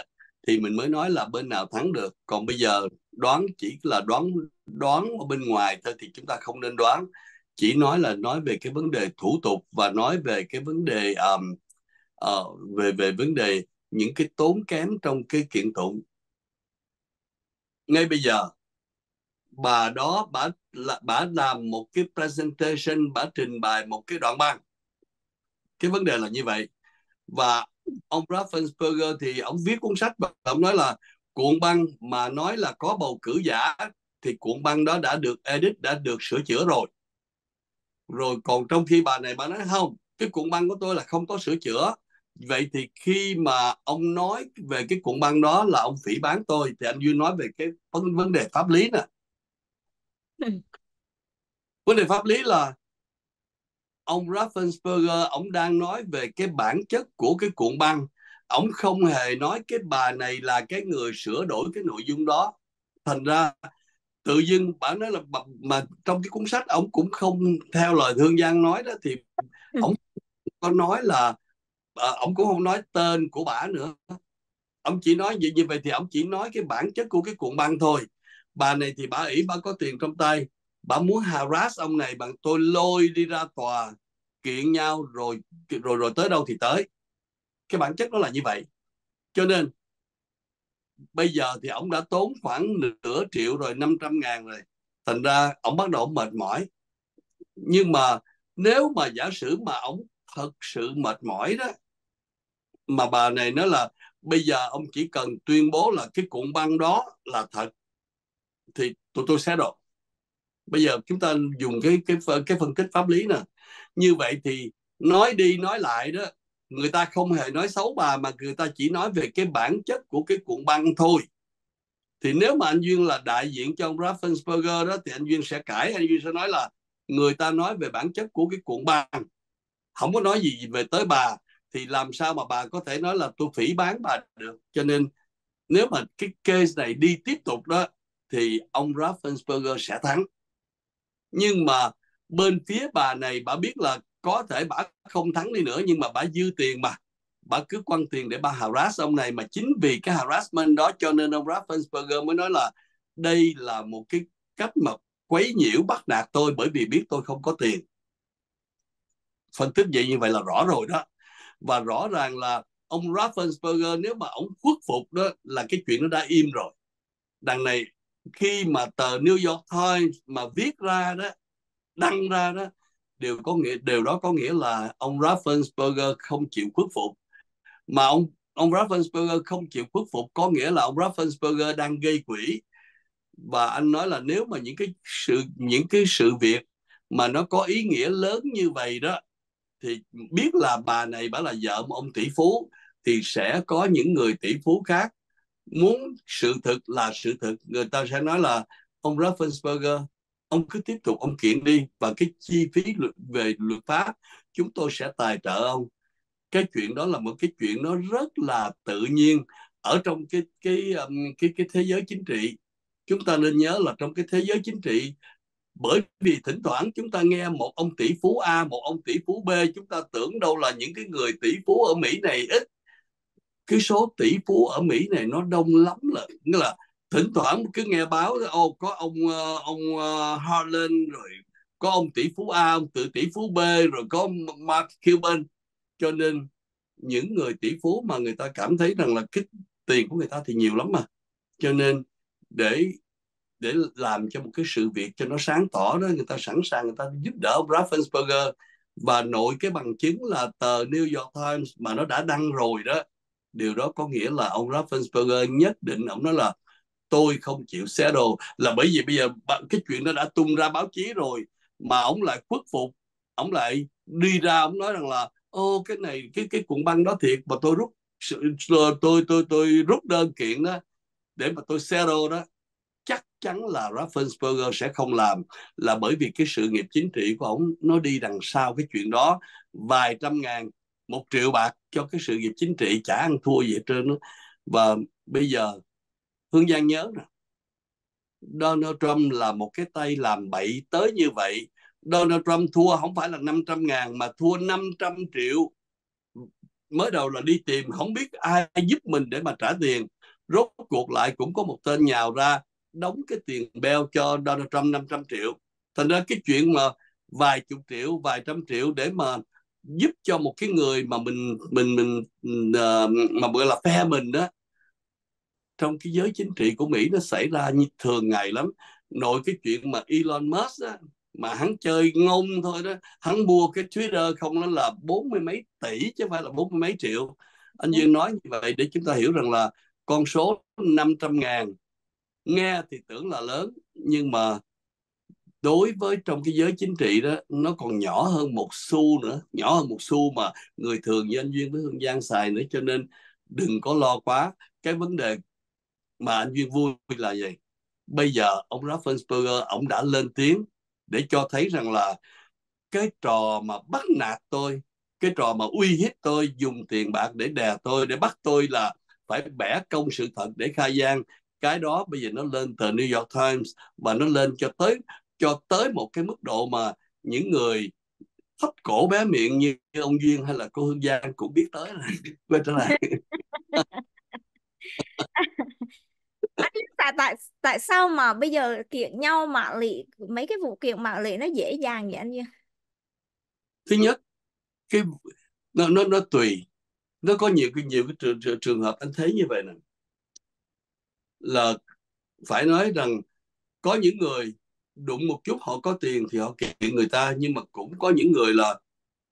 thì mình mới nói là bên nào thắng được. Còn bây giờ đoán chỉ là đoán đoán ở bên ngoài thôi thì chúng ta không nên đoán. Chỉ nói là nói về cái vấn đề thủ tục và nói về cái vấn đề um, uh, về về vấn đề những cái tốn kém trong cái kiện tụng. Ngay bây giờ bà đó bà là, bà làm một cái presentation, bà trình bày một cái đoạn băng cái vấn đề là như vậy. Và ông Raffensperger thì ông viết cuốn sách và ông nói là cuộn băng mà nói là có bầu cử giả thì cuộn băng đó đã được edit, đã được sửa chữa rồi. Rồi còn trong khi bà này bà nói không, cái cuộn băng của tôi là không có sửa chữa. Vậy thì khi mà ông nói về cái cuộn băng đó là ông phỉ bán tôi, thì anh duy nói về cái vấn vấn đề pháp lý nè vấn đề pháp lý là ông Raffensperger ông đang nói về cái bản chất của cái cuộn băng. Ông không hề nói cái bà này là cái người sửa đổi cái nội dung đó. Thành ra tự dưng bà nói là mà, mà trong cái cuốn sách ông cũng không theo lời thương giang nói đó thì ông có nói là à, ông cũng không nói tên của bà nữa. Ông chỉ nói như, như vậy thì ông chỉ nói cái bản chất của cái cuộn băng thôi bà này thì bà ý bà có tiền trong tay. Bà muốn harass ông này bằng tôi lôi đi ra tòa kiện nhau rồi rồi rồi tới đâu thì tới. Cái bản chất nó là như vậy. Cho nên, bây giờ thì ông đã tốn khoảng nửa triệu rồi 500 ngàn rồi. Thành ra ông bắt đầu mệt mỏi. Nhưng mà nếu mà giả sử mà ông thật sự mệt mỏi đó, mà bà này nói là bây giờ ông chỉ cần tuyên bố là cái cuộn băng đó là thật tụi tôi sẽ đột. Bây giờ chúng ta dùng cái cái cái phân tích pháp lý nè. Như vậy thì nói đi nói lại đó, người ta không hề nói xấu bà mà người ta chỉ nói về cái bản chất của cái cuộn băng thôi. Thì nếu mà anh duyên là đại diện cho ông Raffensperger đó, thì anh duyên sẽ cãi, anh duyên sẽ nói là người ta nói về bản chất của cái cuộn băng. Không có nói gì về tới bà, thì làm sao mà bà có thể nói là tôi phỉ bán bà được. Cho nên nếu mà cái case này đi tiếp tục đó thì ông Raffensperger sẽ thắng. Nhưng mà bên phía bà này, bà biết là có thể bà không thắng đi nữa, nhưng mà bà dư tiền mà. Bà cứ quăng tiền để bà harass ông này, mà chính vì cái harassment đó cho nên ông Raffensperger mới nói là đây là một cái cách mà quấy nhiễu bắt nạt tôi bởi vì biết tôi không có tiền. Phân tích vậy như vậy là rõ rồi đó. Và rõ ràng là ông Raffensperger, nếu mà ông khuất phục đó là cái chuyện nó đã im rồi. Đằng này khi mà tờ New York Times mà viết ra đó, đăng ra đó, đều có nghĩa, đều đó có nghĩa là ông Raffensperger không chịu khuất phục. Mà ông ông Raffensperger không chịu khuất phục có nghĩa là ông Raffensperger đang gây quỹ. Và anh nói là nếu mà những cái sự, những cái sự việc mà nó có ý nghĩa lớn như vậy đó, thì biết là bà này bà là vợ một ông tỷ phú, thì sẽ có những người tỷ phú khác muốn sự thực là sự thực người ta sẽ nói là ông Raffensperger ông cứ tiếp tục ông kiện đi và cái chi phí về luật pháp chúng tôi sẽ tài trợ ông cái chuyện đó là một cái chuyện nó rất là tự nhiên ở trong cái cái um, cái cái thế giới chính trị chúng ta nên nhớ là trong cái thế giới chính trị bởi vì thỉnh thoảng chúng ta nghe một ông tỷ phú A, một ông tỷ phú B, chúng ta tưởng đâu là những cái người tỷ phú ở Mỹ này ít. Cái số tỷ phú ở Mỹ này nó đông lắm là nghĩa là thỉnh thoảng cứ nghe báo ô có ông ờ, ông ờ, Harlan rồi có ông tỷ phú A, ông tự tỷ phú B rồi có Mark Cuban. Cho nên những người tỷ phú mà người ta cảm thấy rằng là cái tiền của người ta thì nhiều lắm mà. Cho nên để để làm cho một cái sự việc cho nó sáng tỏ đó người ta sẵn sàng người ta giúp đỡ ông Raffensperger và nội cái bằng chứng là tờ New York Times mà nó đã đăng rồi đó điều đó có nghĩa là ông Raffensperger nhất định ông nói là tôi không chịu xé đồ. Là bởi vì bây giờ cái chuyện nó đã tung ra báo chí rồi mà ông lại khuất phục ông lại đi ra ông nói rằng là ô cái này cái cái cuộn băng đó thiệt mà tôi rút tôi tôi tôi, tôi rút đơn kiện đó để mà tôi xé đồ đó. Chắc chắn là Raffensperger sẽ không làm là bởi vì cái sự nghiệp chính trị của ông nó đi đằng sau cái chuyện đó vài trăm ngàn một triệu bạc cho cái sự nghiệp chính trị, chả ăn thua gì hết trơn đó. và bây giờ, Hương Giang nhớ nè, Donald Trump là một cái tay làm bậy tới như vậy, Donald Trump thua không phải là 500 ngàn mà thua 500 triệu. Mới đầu là đi tìm, không biết ai giúp mình để mà trả tiền. Rốt cuộc lại cũng có một tên nhào ra, đóng cái tiền beo cho Donald Trump 500 triệu. Thành ra cái chuyện mà vài chục triệu, vài trăm triệu để mà giúp cho một cái người mà mình mình mình uh, mà gọi là phe mình đó trong cái giới chính trị của Mỹ nó xảy ra như thường ngày lắm. Nội cái chuyện mà Elon Musk đó, mà hắn chơi ngông thôi đó hắn mua cái Twitter không nó là bốn mươi mấy tỷ chứ không phải là bốn mươi mấy triệu. Anh Duyên nói như vậy để chúng ta hiểu rằng là con số 500 ngàn nghe thì tưởng là lớn nhưng mà đối với trong cái giới chính trị đó, nó còn nhỏ hơn một xu nữa, nhỏ hơn một xu mà người thường như anh Duyên với Hương Giang xài nữa, cho nên đừng có lo quá. Cái vấn đề mà anh Duyên vui là gì? Bây giờ ông Raffensperger, ông đã lên tiếng để cho thấy rằng là cái trò mà bắt nạt tôi, cái trò mà uy hiếp tôi, dùng tiền bạc để đè tôi, để bắt tôi là phải bẻ công sự thật để khai gian. Cái đó bây giờ nó lên tờ New York Times và nó lên cho tới cho tới một cái mức độ mà những người thấp cổ bé miệng như ông Duyên hay là cô Hương Giang cũng biết tới là quay trở lại tại tại tại sao mà bây giờ kiện nhau mạng lị mấy cái vụ kiện mạng lị nó dễ dàng vậy anh Duyên? Thứ nhất cái nó nó nó tùy. Nó có nhiều cái nhiều cái trường, trường, trường hợp anh thấy như vậy nè. Là phải nói rằng có những người đụng một chút họ có tiền thì họ kiện người ta nhưng mà cũng có những người là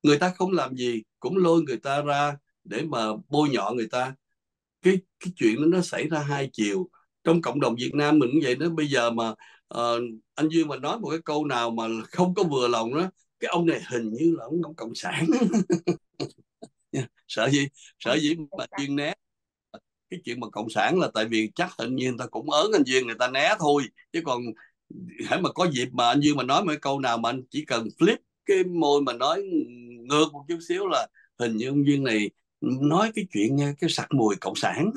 người ta không làm gì cũng lôi người ta ra để mà bôi nhọ người ta. Cái cái chuyện đó nó xảy ra hai chiều. Trong cộng đồng Việt Nam mình cũng vậy đó bây giờ mà uh, anh Duyên mà nói một cái câu nào mà không có vừa lòng đó cái ông này hình như là ông, ông cộng sản. Sợ gì sợ gì mà Duyên né. Cái chuyện mà cộng sản là tại vì chắc hình như người ta cũng ớn anh Duyên người ta né thôi chứ còn hãy mà có dịp mà anh Duyên mà nói một câu nào mà anh chỉ cần flip cái môi mà nói ngược một chút xíu là hình như ông Duyên này nói cái chuyện cái sặc mùi cộng sản.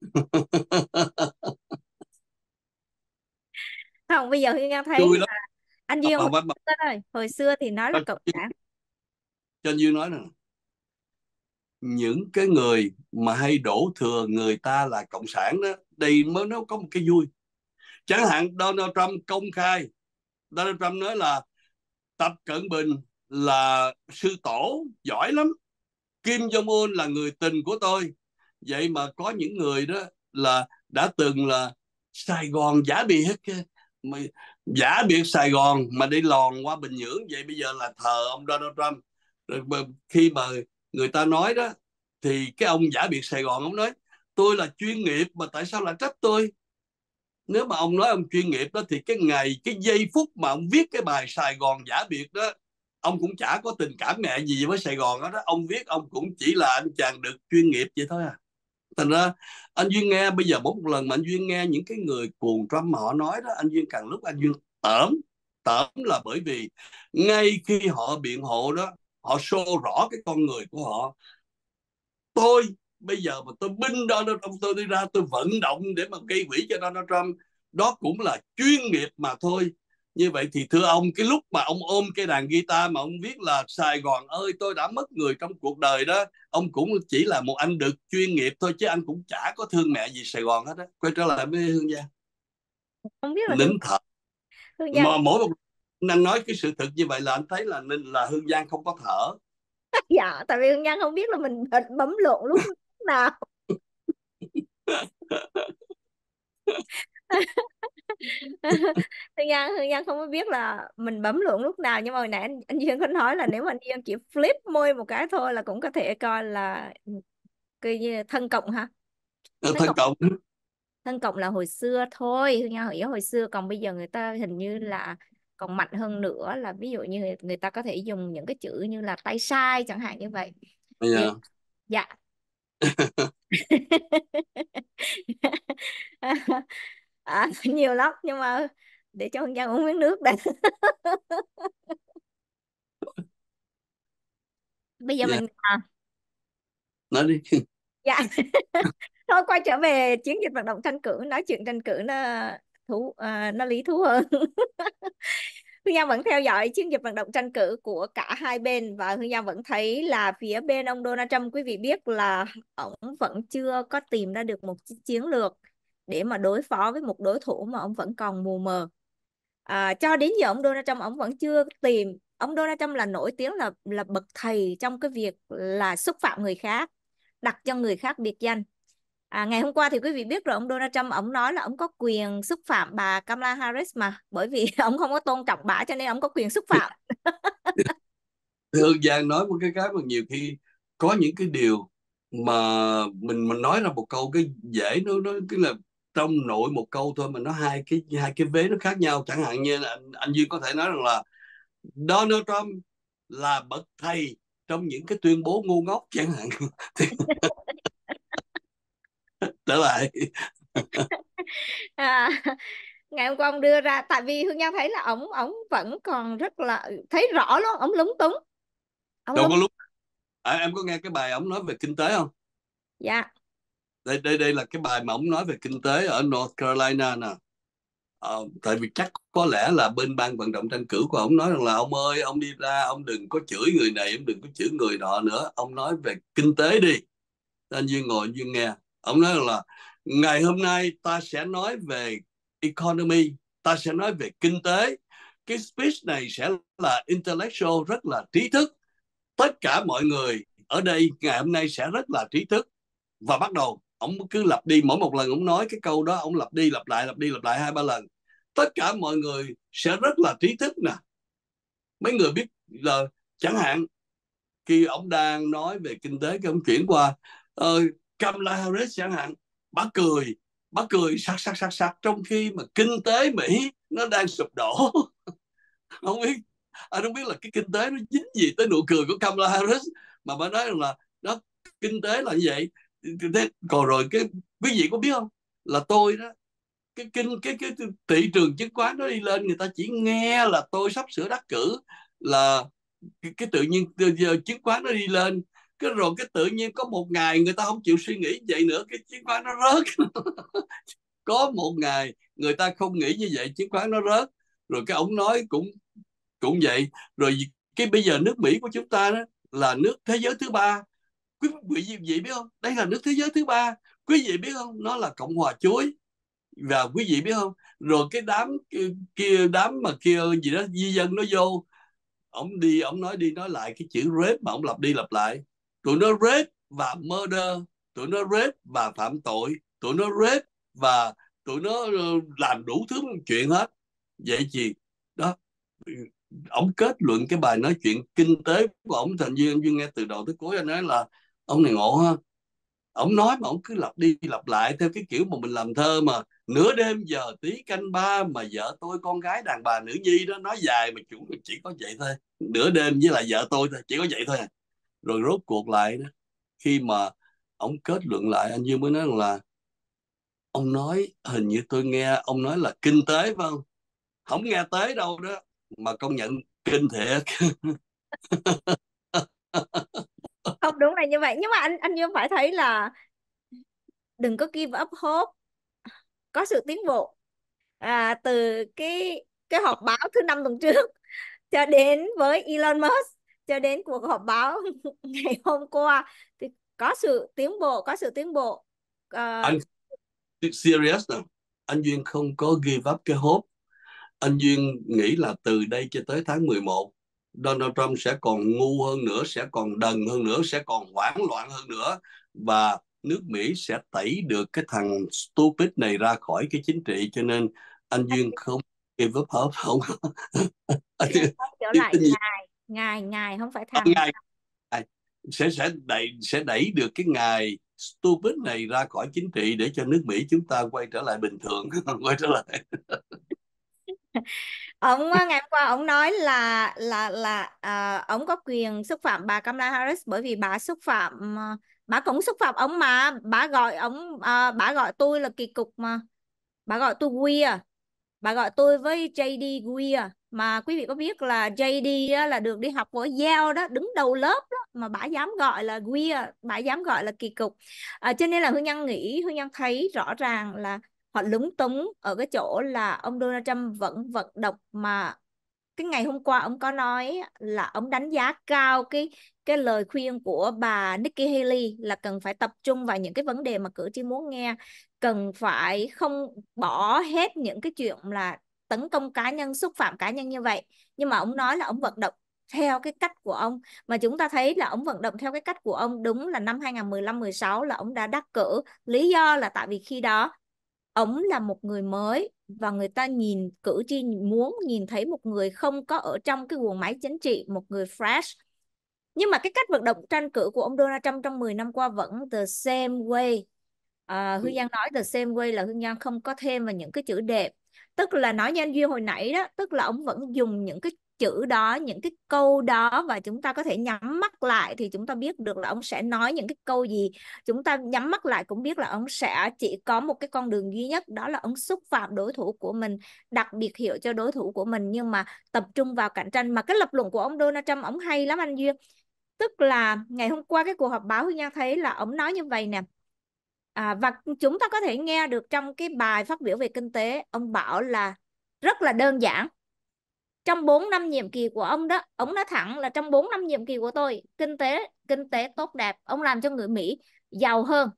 Không bây giờ Hương Nga thấy là anh Duyên hồi, hồi xưa thì nói là cộng sản. cho như nói rằng những cái người mà hay đổ thừa người ta là cộng sản đó đây mới nó có một cái vui chẳng hạn Donald Trump công khai, Donald Trump nói là Tập Cận Bình là sư tổ giỏi lắm. Kim Jong Un là người tình của tôi. Vậy mà có những người đó là đã từng là Sài Gòn giả biệt hết mà giả biệt Sài Gòn mà đi lòn qua Bình Nhưỡng, vậy bây giờ là thờ ông Donald Trump. Rồi mà khi mà người ta nói đó, thì cái ông giả biệt Sài Gòn ông nói, tôi là chuyên nghiệp mà tại sao lại trách tôi? Nếu mà ông nói ông chuyên nghiệp đó thì cái ngày cái giây phút mà ông viết cái bài Sài Gòn giả biệt đó ông cũng chả có tình cảm mẹ gì với Sài Gòn đó, đó. ông viết ông cũng chỉ là anh chàng được chuyên nghiệp vậy thôi à thành ra anh duyên nghe bây giờ mỗi một lần mà anh duyên nghe những cái người cuồng Trump họ nói đó anh duyên càng lúc anh duyên tởm tởm là bởi vì ngay khi họ biện hộ đó họ show rõ cái con người của họ tôi bây giờ mà tôi binh Donald Trump tôi đi ra tôi vận động để mà gây quỹ cho Donald Trump đó cũng là chuyên nghiệp mà thôi. Như vậy thì thưa ông cái lúc mà ông ôm cái đàn guitar mà ông viết là Sài Gòn ơi tôi đã mất người trong cuộc đời đó ông cũng chỉ là một anh được chuyên nghiệp thôi chứ anh cũng chả có thương mẹ gì Sài Gòn hết á. Quay trở lại với Hương Giang. Không biết là nín thở Hương Giang... mà mỗi một anh nói cái sự thật như vậy là anh thấy là nên là Hương Giang không có thở. Dạ tại vì Hương Giang không biết là mình bấm lộn lúc nào Hương Giang Hương Giang không có biết là mình bấm lộn lúc nào nhưng mà hồi nãy anh, anh Duyên có nói là nếu mà anh Duyên chỉ flip môi một cái thôi là cũng có thể coi là cái thân cộng ha thân, thân cộng. thân cộng là hồi xưa thôi Hương Giang hiểu hồi xưa còn bây giờ người ta hình như là còn mạnh hơn nữa là ví dụ như người, ta có thể dùng những cái chữ như là tay sai chẳng hạn như vậy yeah. dạ à, nhiều lắm nhưng mà để cho Hương Giang uống miếng nước đã. Bây giờ dạ. mình à, nói đi. Dạ. Thôi quay trở về chiến dịch vận động tranh cử nói chuyện tranh cử nó thú à, nó lý thú hơn Hương Giang vẫn theo dõi chiến dịch vận động tranh cử của cả hai bên và Hương Giang vẫn thấy là phía bên ông Donald Trump quý vị biết là ông vẫn chưa có tìm ra được một chiến lược để mà đối phó với một đối thủ mà ông vẫn còn mù mờ. À, cho đến giờ ông Donald Trump ông vẫn chưa tìm. Ông Donald Trump là nổi tiếng là là bậc thầy trong cái việc là xúc phạm người khác đặt cho người khác biệt danh. À, ngày hôm qua thì quý vị biết rồi ông Donald Trump ông nói là ông có quyền xúc phạm bà Kamala Harris mà. Bởi vì ông không có tôn trọng bà cho nên ông có quyền xúc phạm. Hương Giang nói một cái cái mà nhiều khi có những cái điều mà mình mình nói ra một câu cái dễ nó nó cái là trong nội một câu thôi mà nó hai cái hai cái vế nó khác nhau. Chẳng hạn như anh anh Duy có thể nói rằng là Donald Trump là bậc thầy trong những cái tuyên bố ngu ngốc chẳng hạn trở lại. À, ngày hôm qua ông đưa ra tại vì hương giang thấy là ông ông vẫn còn rất là thấy rõ luôn ông lúng túng. Ông đâu lúng... có lúc à, em có nghe cái bài ông nói về kinh tế không? Dạ. Đây đây đây là cái bài mà ông nói về kinh tế ở North Carolina nè. Ờ, tại vì chắc có lẽ là bên ban vận động tranh cử của ông nói rằng là ông ơi ông đi ra ông đừng có chửi người này ông đừng có chửi người nọ nữa. Ông nói về kinh tế đi. Anh duyên ngồi duyên nghe ông nói là ngày hôm nay ta sẽ nói về economy ta sẽ nói về kinh tế. Cái speech này sẽ là intellectual rất là trí thức. Tất cả mọi người ở đây ngày hôm nay sẽ rất là trí thức. Và bắt đầu ông cứ lặp đi. Mỗi một lần ông nói cái câu đó ông lặp đi lặp lại lặp đi lặp lại hai ba lần. Tất cả mọi người sẽ rất là trí thức nè. Mấy người biết là chẳng hạn khi ông đang nói về kinh tế cái ông chuyển qua ờ, Kamala Harris chẳng hạn. Bà cười bà cười sắc sắc sắc sắc trong khi mà kinh tế Mỹ nó đang sụp đổ. Không biết anh không biết là cái kinh tế nó dính gì tới nụ cười của Kamala Harris mà bà nói là đó kinh tế là như vậy. Thế còn rồi cái quý vị có biết không? Là tôi đó cái kinh cái, cái cái thị trường chứng khoán nó đi lên người ta chỉ nghe là tôi sắp sửa đắc cử là cái, cái tự nhiên chứng khoán nó đi lên cái rồi cái tự nhiên có một ngày người ta không chịu suy nghĩ vậy nữa cái chứng khoán nó rớt. Có một ngày người ta không nghĩ như vậy chứng khoán nó rớt. Rồi cái ông nói cũng cũng vậy. Rồi cái bây giờ nước Mỹ của chúng ta đó là nước thế giới thứ ba. Quý vị, gì vị biết không? Đây là nước thế giới thứ ba. Quý vị biết không? Nó là cộng hòa chuối. Và quý vị biết không? Rồi cái đám kia đám mà kia gì đó di dân nó vô. Ông đi ông nói đi nói lại cái chữ rếp mà ông lặp đi lặp lại tụi nó rape và murder. Tụi nó rape và phạm tội. Tụi nó rape và tụi nó ờ, làm đủ thứ chuyện hết. Vậy gì đó ông kết luận cái bài nói chuyện kinh tế của ông thành viên anh duy nghe từ đầu tới cuối anh nói là, ông này ngộ ha. Ông nói mà ông cứ lặp đi lặp lại theo cái kiểu mà mình làm thơ mà, nửa đêm giờ tí canh ba mà vợ tôi, con gái đàn bà nữ nhi đó, nói dài mà chủ, chỉ có vậy thôi. Nửa đêm với lại vợ tôi thôi, chỉ có vậy thôi à rồi rốt cuộc lại đó khi mà ông kết luận lại anh Dương mới nói rằng là ông nói hình như tôi nghe ông nói là kinh tế phải không? Không nghe tới đâu đó mà công nhận kinh thiệt. Không đúng là như vậy. Nhưng mà anh anh Dương phải thấy là đừng có give up hope. Có sự tiến bộ. À, từ cái cái họp báo thứ năm tuần trước cho đến với Elon Musk cho đến cuộc họp báo ngày hôm qua thì có sự tiến bộ có sự tiến bộ. Uh, anh serious nào? Anh duyên không có give up cái hope. Anh duyên nghĩ là từ đây cho tới tháng 11 Donald Trump sẽ còn ngu hơn nữa sẽ còn đần hơn nữa sẽ còn hoảng loạn hơn nữa và nước Mỹ sẽ tẩy được cái thằng stupid này ra khỏi cái chính trị. Cho nên anh duyên không give up hope không? Anh trở lại ngài ngài ngài không phải thằng. Ngài sẽ sẽ đẩy sẽ đẩy được cái ngài stupid này ra khỏi chính trị để cho nước Mỹ chúng ta quay trở lại bình thường. Quay trở lại. Ông ngày hôm qua ông nói là là là à, ông có quyền xúc phạm bà Kamala Harris bởi vì bà xúc phạm bà cũng xúc phạm ông mà. Bà gọi ông à, bà gọi tôi là kỳ cục mà. Bà gọi tôi queer. Bà gọi tôi với JD queer mà quý vị có biết là JD đó là được đi học với Yale đó đứng đầu lớp đó mà bà dám gọi là queer à, bà dám gọi là kỳ cục. À, cho nên là hương nhân nghĩ hương nhân thấy rõ ràng là họ lúng túng ở cái chỗ là ông Donald Trump vẫn vận động mà cái ngày hôm qua ông có nói là ông đánh giá cao cái cái lời khuyên của bà Nikki Haley là cần phải tập trung vào những cái vấn đề mà cử tri muốn nghe cần phải không bỏ hết những cái chuyện là tấn công cá nhân, xúc phạm cá nhân như vậy. Nhưng mà ông nói là ông vận động theo cái cách của ông. Mà chúng ta thấy là ông vận động theo cái cách của ông đúng là năm 2015-16 là ông đã đắc cử. Lý do là tại vì khi đó, ông là một người mới và người ta nhìn, cử tri muốn nhìn thấy một người không có ở trong cái guồng máy chính trị, một người fresh. Nhưng mà cái cách vận động tranh cử của ông Donald Trump trong 10 năm qua vẫn the same way à, Hương Giang nói the same way là Hương Giang không có thêm vào những cái chữ đẹp. Tức là nói như anh Duy hồi nãy đó tức là ông vẫn dùng những cái chữ đó những cái câu đó và chúng ta có thể nhắm mắt lại thì chúng ta biết được là ông sẽ nói những cái câu gì. Chúng ta nhắm mắt lại cũng biết là ông sẽ chỉ có một cái con đường duy nhất đó là ông xúc phạm đối thủ của mình đặc biệt hiểu cho đối thủ của mình. Nhưng mà tập trung vào cạnh tranh. Mà cái lập luận của ông Donald Trump ông hay lắm anh Duyên tức là ngày hôm qua cái cuộc họp báo Hương Nha thấy là ông nói như vậy nè à, và chúng ta có thể nghe được trong cái bài phát biểu về kinh tế ông bảo là rất là đơn giản. Trong 4 năm nhiệm kỳ của ông đó ông nói thẳng là trong 4 năm nhiệm kỳ của tôi kinh tế kinh tế tốt đẹp ông làm cho người Mỹ giàu hơn.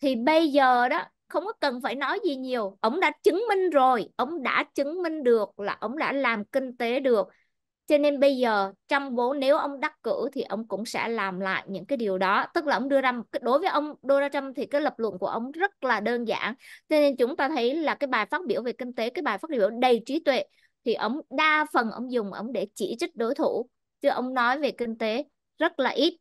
Thì bây giờ đó không có cần phải nói gì nhiều. Ông đã chứng minh rồi ông đã chứng minh được là ông đã làm kinh tế được cho nên bây giờ trong bố nếu ông đắc cử thì ông cũng sẽ làm lại những cái điều đó. Tức là ông đưa ra đối với ông, Donald Trump thì cái lập luận của ông rất là đơn giản. Cho nên chúng ta thấy là cái bài phát biểu về kinh tế, cái bài phát biểu đầy trí tuệ thì ông đa phần ông dùng ông để chỉ trích đối thủ, chứ ông nói về kinh tế rất là ít.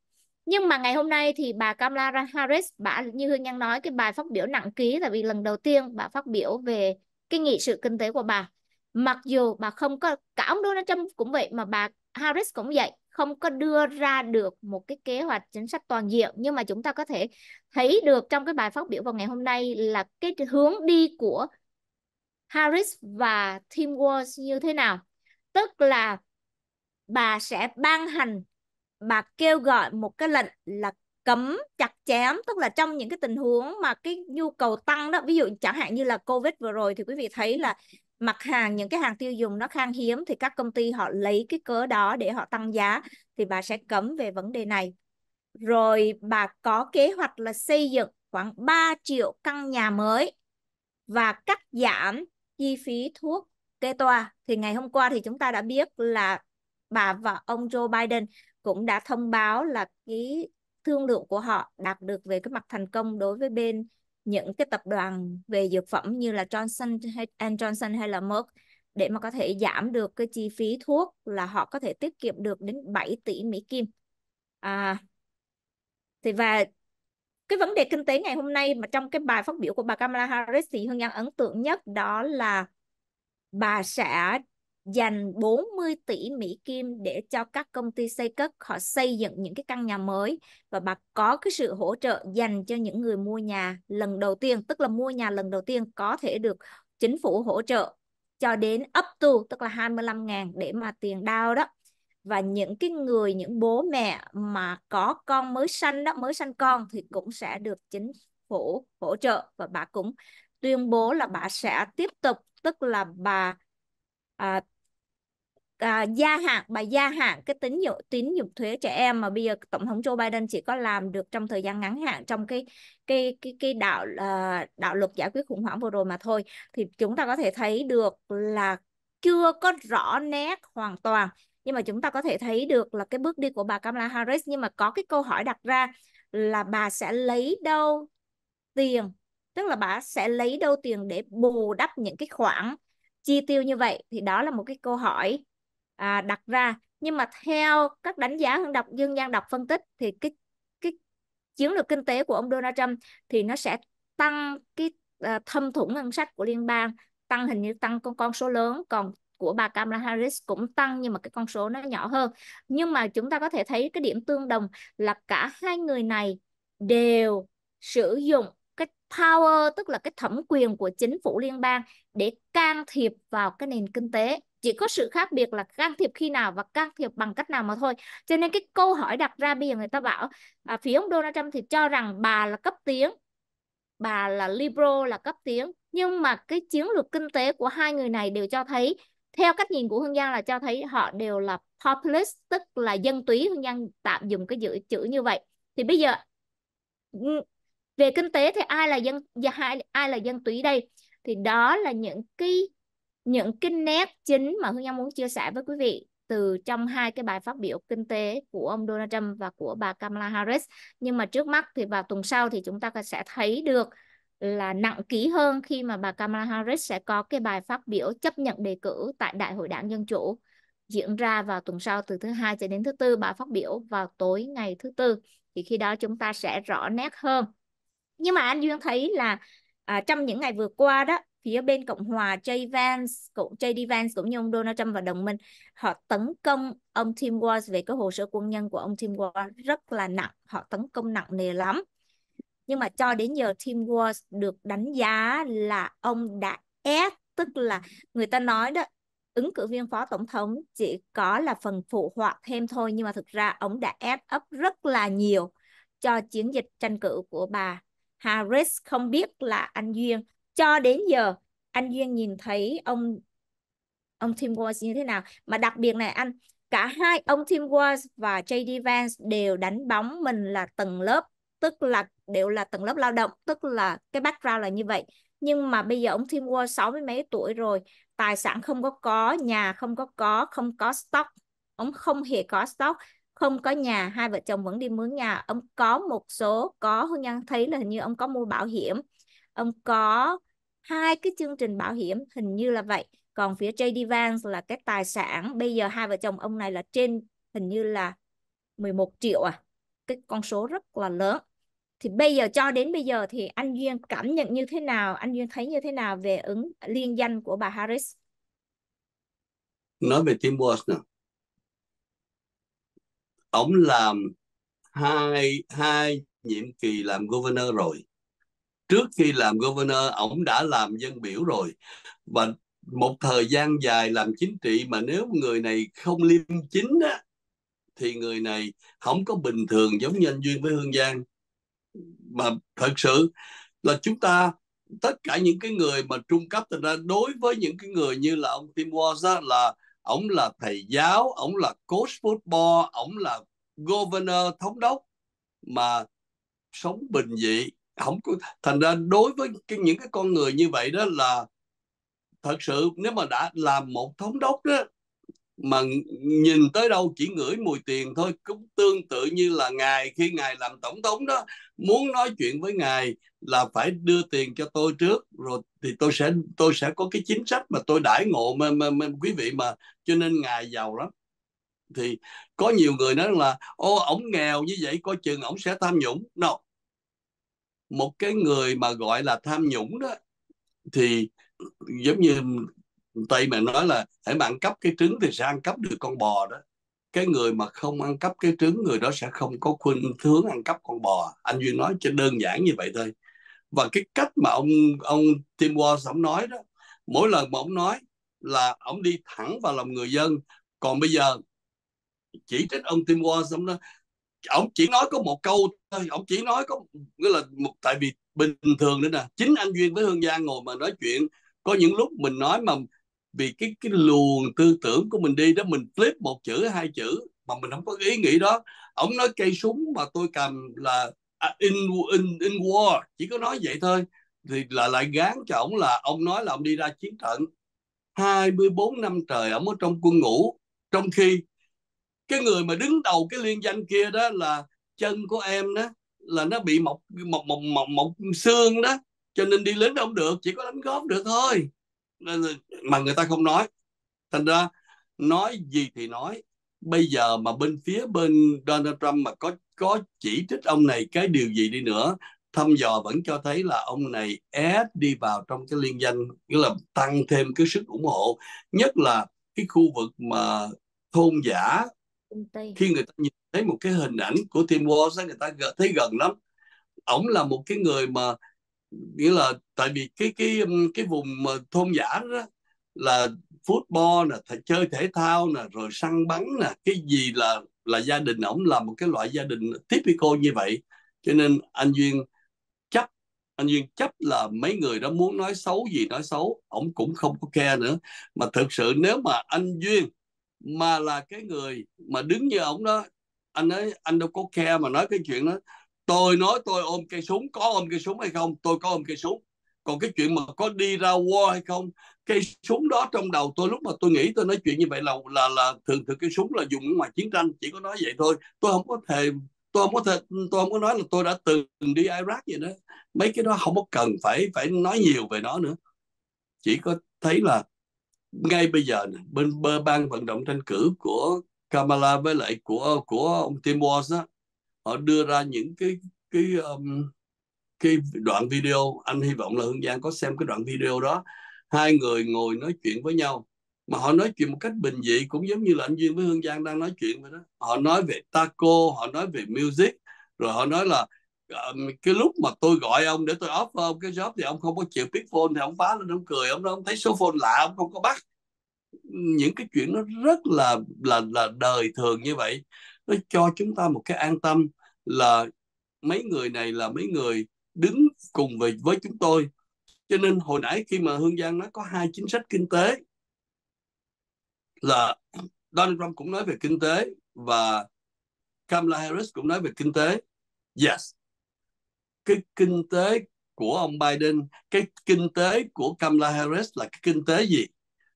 Nhưng mà ngày hôm nay thì bà Kamala Harris, bà như Hương Nhân nói, cái bài phát biểu nặng ký tại vì lần đầu tiên bà phát biểu về cái nghị sự kinh tế của bà mặc dù bà không có, cả ông Donald Trump cũng vậy mà bà Harris cũng vậy, không có đưa ra được một cái kế hoạch chính sách toàn diện. Nhưng mà chúng ta có thể thấy được trong cái bài phát biểu vào ngày hôm nay là cái hướng đi của Harris và Tim Walz như thế nào. Tức là bà sẽ ban hành, bà kêu gọi một cái lệnh là cấm chặt chém. Tức là trong những cái tình huống mà cái nhu cầu tăng đó, ví dụ chẳng hạn như là covid vừa rồi thì quý vị thấy là mặt hàng, những cái hàng tiêu dùng nó khan hiếm thì các công ty họ lấy cái cớ đó để họ tăng giá thì bà sẽ cấm về vấn đề này. Rồi bà có kế hoạch là xây dựng khoảng 3 triệu căn nhà mới và cắt giảm chi phí thuốc kê toa. Thì ngày hôm qua thì chúng ta đã biết là bà và ông Joe Biden cũng đã thông báo là cái thương lượng của họ đạt được về cái mặt thành công đối với bên những cái tập đoàn về dược phẩm như là Johnson Johnson hay là Merck để mà có thể giảm được cái chi phí thuốc là họ có thể tiết kiệm được đến 7 tỷ Mỹ Kim. À, thì và cái vấn đề kinh tế ngày hôm nay mà trong cái bài phát biểu của bà Kamala Harris thì Hương Giang ấn tượng nhất đó là bà sẽ dành 40 tỷ Mỹ Kim để cho các công ty xây cất họ xây dựng những cái căn nhà mới. Và bà có cái sự hỗ trợ dành cho những người mua nhà lần đầu tiên tức là mua nhà lần đầu tiên có thể được chính phủ hỗ trợ cho đến up to tức là 25 ngàn để mà tiền đau đó. Và những cái người những bố mẹ mà có con mới sanh đó mới sanh con thì cũng sẽ được chính phủ hỗ trợ. Và bà cũng tuyên bố là bà sẽ tiếp tục tức là bà à, à, gia hạn bà gia hạn cái tín dụng tín dụng thuế trẻ em mà bây giờ tổng thống Joe Biden chỉ có làm được trong thời gian ngắn hạn trong cái cái cái cái đạo uh, đạo luật giải quyết khủng hoảng vừa rồi mà thôi. Thì chúng ta có thể thấy được là chưa có rõ nét hoàn toàn. Nhưng mà chúng ta có thể thấy được là cái bước đi của bà Kamala Harris nhưng mà có cái câu hỏi đặt ra là bà sẽ lấy đâu tiền? Tức là bà sẽ lấy đâu tiền để bù đắp những cái khoản chi tiêu như vậy? Thì đó là một cái câu hỏi à, đặt ra. Nhưng mà theo các đánh giá hơn đọc dương gian đọc phân tích thì cái cái chiến lược kinh tế của ông Donald Trump thì nó sẽ tăng cái à, thâm thủng ngân sách của liên bang tăng hình như tăng con con số lớn. Còn của bà Kamala Harris cũng tăng nhưng mà cái con số nó nhỏ hơn. Nhưng mà chúng ta có thể thấy cái điểm tương đồng là cả hai người này đều sử dụng cái power tức là cái thẩm quyền của chính phủ liên bang để can thiệp vào cái nền kinh tế chỉ có sự khác biệt là can thiệp khi nào và can thiệp bằng cách nào mà thôi. Cho nên cái câu hỏi đặt ra bây giờ người ta bảo à, phía ông Donald Trump thì cho rằng bà là cấp tiến bà là liberal là cấp tiến nhưng mà cái chiến lược kinh tế của hai người này đều cho thấy theo cách nhìn của Hương Giang là cho thấy họ đều là populist tức là dân túy. Hương Giang tạm dùng cái chữ chữ như vậy. Thì bây giờ ừ, về kinh tế thì ai là dân ai, ai là dân túy đây? Thì đó là những cái những cái nét chính mà Hương Giang muốn chia sẻ với quý vị từ trong hai cái bài phát biểu kinh tế của ông Donald Trump và của bà Kamala Harris. Nhưng mà trước mắt thì vào tuần sau thì chúng ta sẽ thấy được là nặng ký hơn khi mà bà Kamala Harris sẽ có cái bài phát biểu chấp nhận đề cử tại Đại hội Đảng Dân Chủ diễn ra vào tuần sau từ thứ hai cho đến thứ tư bà phát biểu vào tối ngày thứ tư. Thì khi đó chúng ta sẽ rõ nét hơn. Nhưng mà anh Duyên thấy là à, trong những ngày vừa qua đó phía bên Cộng hòa jay Vance cũng JD Vance cũng như ông Donald Trump và đồng minh, họ tấn công ông Tim Walz về cái hồ sơ quân nhân của ông Tim Walz rất là nặng. Họ tấn công nặng nề lắm. Nhưng mà cho đến giờ Tim Walz được đánh giá là ông đã ép, tức là người ta nói đó, ứng cử viên phó tổng thống chỉ có là phần phụ họa thêm thôi, nhưng mà thực ra ông đã ép ấp rất là nhiều cho chiến dịch tranh cử của bà Harris. Không biết là anh Duyên cho đến giờ, anh Duyên nhìn thấy ông ông Tim Walsh như thế nào? Mà đặc biệt này anh, cả hai ông Tim Walsh và JD Vance đều đánh bóng mình là tầng lớp, tức là đều là tầng lớp lao động, tức là cái background là như vậy. Nhưng mà bây giờ ông Tim Walsh sáu mươi mấy tuổi rồi, tài sản không có có, nhà không có có, không có stock. Ông không hề có stock, không có nhà, hai vợ chồng vẫn đi mướn nhà. Ông có một số, có hương nhân thấy là hình như ông có mua bảo hiểm, ông có hai cái chương trình bảo hiểm hình như là vậy. Còn phía JD Vance là cái tài sản. Bây giờ hai vợ chồng ông này là trên hình như là 11 triệu à. Cái con số rất là lớn. Thì bây giờ, cho đến bây giờ thì anh Duyên cảm nhận như thế nào? Anh Duyên thấy như thế nào về ứng liên danh của bà Harris? Nói về Tim Walz nè. Ông làm hai hai nhiệm kỳ làm governor rồi trước khi làm governor ông đã làm dân biểu rồi. Và một thời gian dài làm chính trị mà nếu người này không liêm chính á, thì người này không có bình thường giống như anh duyên với hương giang. Mà thật sự là chúng ta, tất cả những cái người mà trung cấp thành ra đối với những cái người như là ông Tim Walz là ông là thầy giáo ông là coach football ông là governor, thống đốc mà sống bình dị không có thành ra đối với cái, những cái con người như vậy đó là thật sự nếu mà đã làm một thống đốc đó mà nhìn tới đâu chỉ ngửi mùi tiền thôi cũng tương tự như là ngài khi ngài làm tổng thống đó muốn nói chuyện với ngài là phải đưa tiền cho tôi trước rồi thì tôi sẽ tôi sẽ có cái chính sách mà tôi đãi ngộ mà, mà, mà quý vị mà cho nên ngài giàu lắm. Thì có nhiều người nói là ô ổng nghèo như vậy coi chừng ổng sẽ tham nhũng. No một cái người mà gọi là tham nhũng đó, thì giống như tây mà nói là hãy bạn cấp cái trứng thì sẽ ăn cắp được con bò đó. Cái người mà không ăn cắp cái trứng, người đó sẽ không có khuynh hướng ăn cắp con bò. Anh duyên nói cho đơn giản như vậy thôi. Và cái cách mà ông ông Tim Walz, ông nói đó, mỗi lần mà ông nói là ông đi thẳng vào lòng người dân. Còn bây giờ, chỉ trích ông Tim Walz, ông nói ông chỉ nói có một câu thôi ông chỉ nói có nghĩa là một tại vì bình thường nữa nè chính anh duyên với hương giang ngồi mà nói chuyện có những lúc mình nói mà vì cái cái luồng tư tưởng của mình đi đó mình flip một chữ hai chữ mà mình không có ý nghĩ đó. Ông nói cây súng mà tôi cầm là à, in in in war chỉ có nói vậy thôi. Thì là lại gán cho ông là ông nói là ông đi ra chiến trận. 24 năm trời ông ở trong quân ngũ trong khi cái người mà đứng đầu cái liên danh kia đó là chân của em đó là nó bị mọc mọc mọc mọc, mọc xương đó cho nên đi lính không được chỉ có đánh góp được thôi. Mà người ta không nói. Thành ra nói gì thì nói. Bây giờ mà bên phía bên Donald Trump mà có có chỉ trích ông này cái điều gì đi nữa thăm dò vẫn cho thấy là ông này ép đi vào trong cái liên danh nghĩa là tăng thêm cái sức ủng hộ. Nhất là cái khu vực mà thôn giả khi người ta nhìn thấy một cái hình ảnh của Tim Walls người ta thấy gần lắm. Ổng là một cái người mà, nghĩa là tại vì cái cái cái vùng mà thôn giả đó, là football nè chơi thể thao nè, rồi săn bắn nè, cái gì là là gia đình ổng là một cái loại gia đình typical như vậy. Cho nên anh duyên chấp, anh duyên chấp là mấy người đó muốn nói xấu gì nói xấu, ổng cũng không có care nữa. Mà thực sự nếu mà anh duyên mà là cái người mà đứng như ổng đó anh ấy anh đâu có khe mà nói cái chuyện đó. Tôi nói tôi ôm cây súng có ôm cây súng hay không? Tôi có ôm cây súng. Còn cái chuyện mà có đi ra war hay không? Cây súng đó trong đầu tôi lúc mà tôi nghĩ tôi nói chuyện như vậy là là là thường thường cây súng là dùng ngoài chiến tranh chỉ có nói vậy thôi. Tôi không có thể tôi không có thề, tôi không có nói là tôi đã từng đi Iraq vậy đó. Mấy cái đó không có cần phải phải nói nhiều về nó nữa. Chỉ có thấy là ngay bây giờ bên bơ ban vận động tranh cử của Kamala với lại của của ông Tim Walz á họ đưa ra những cái cái um, cái đoạn video. Anh hy vọng là hương giang có xem cái đoạn video đó. Hai người ngồi nói chuyện với nhau. Mà họ nói chuyện một cách bình dị cũng giống như là anh duyên với hương giang đang nói chuyện vậy đó. Họ nói về taco họ nói về music rồi họ nói là Ờ, cái lúc mà tôi gọi ông để tôi offer ông cái job thì ông không có chịu pick phone thì ông phá lên ông cười, ông nói ông thấy số phone lạ, ông không có bắt. Những cái chuyện nó rất là là là đời thường như vậy. Nó cho chúng ta một cái an tâm là mấy người này là mấy người đứng cùng về với chúng tôi. Cho nên hồi nãy khi mà hương giang nói có hai chính sách kinh tế là Donald Trump cũng nói về kinh tế và Kamala Harris cũng nói về kinh tế. Yes cái kinh tế của ông Biden, cái kinh tế của Kamala Harris là cái kinh tế gì?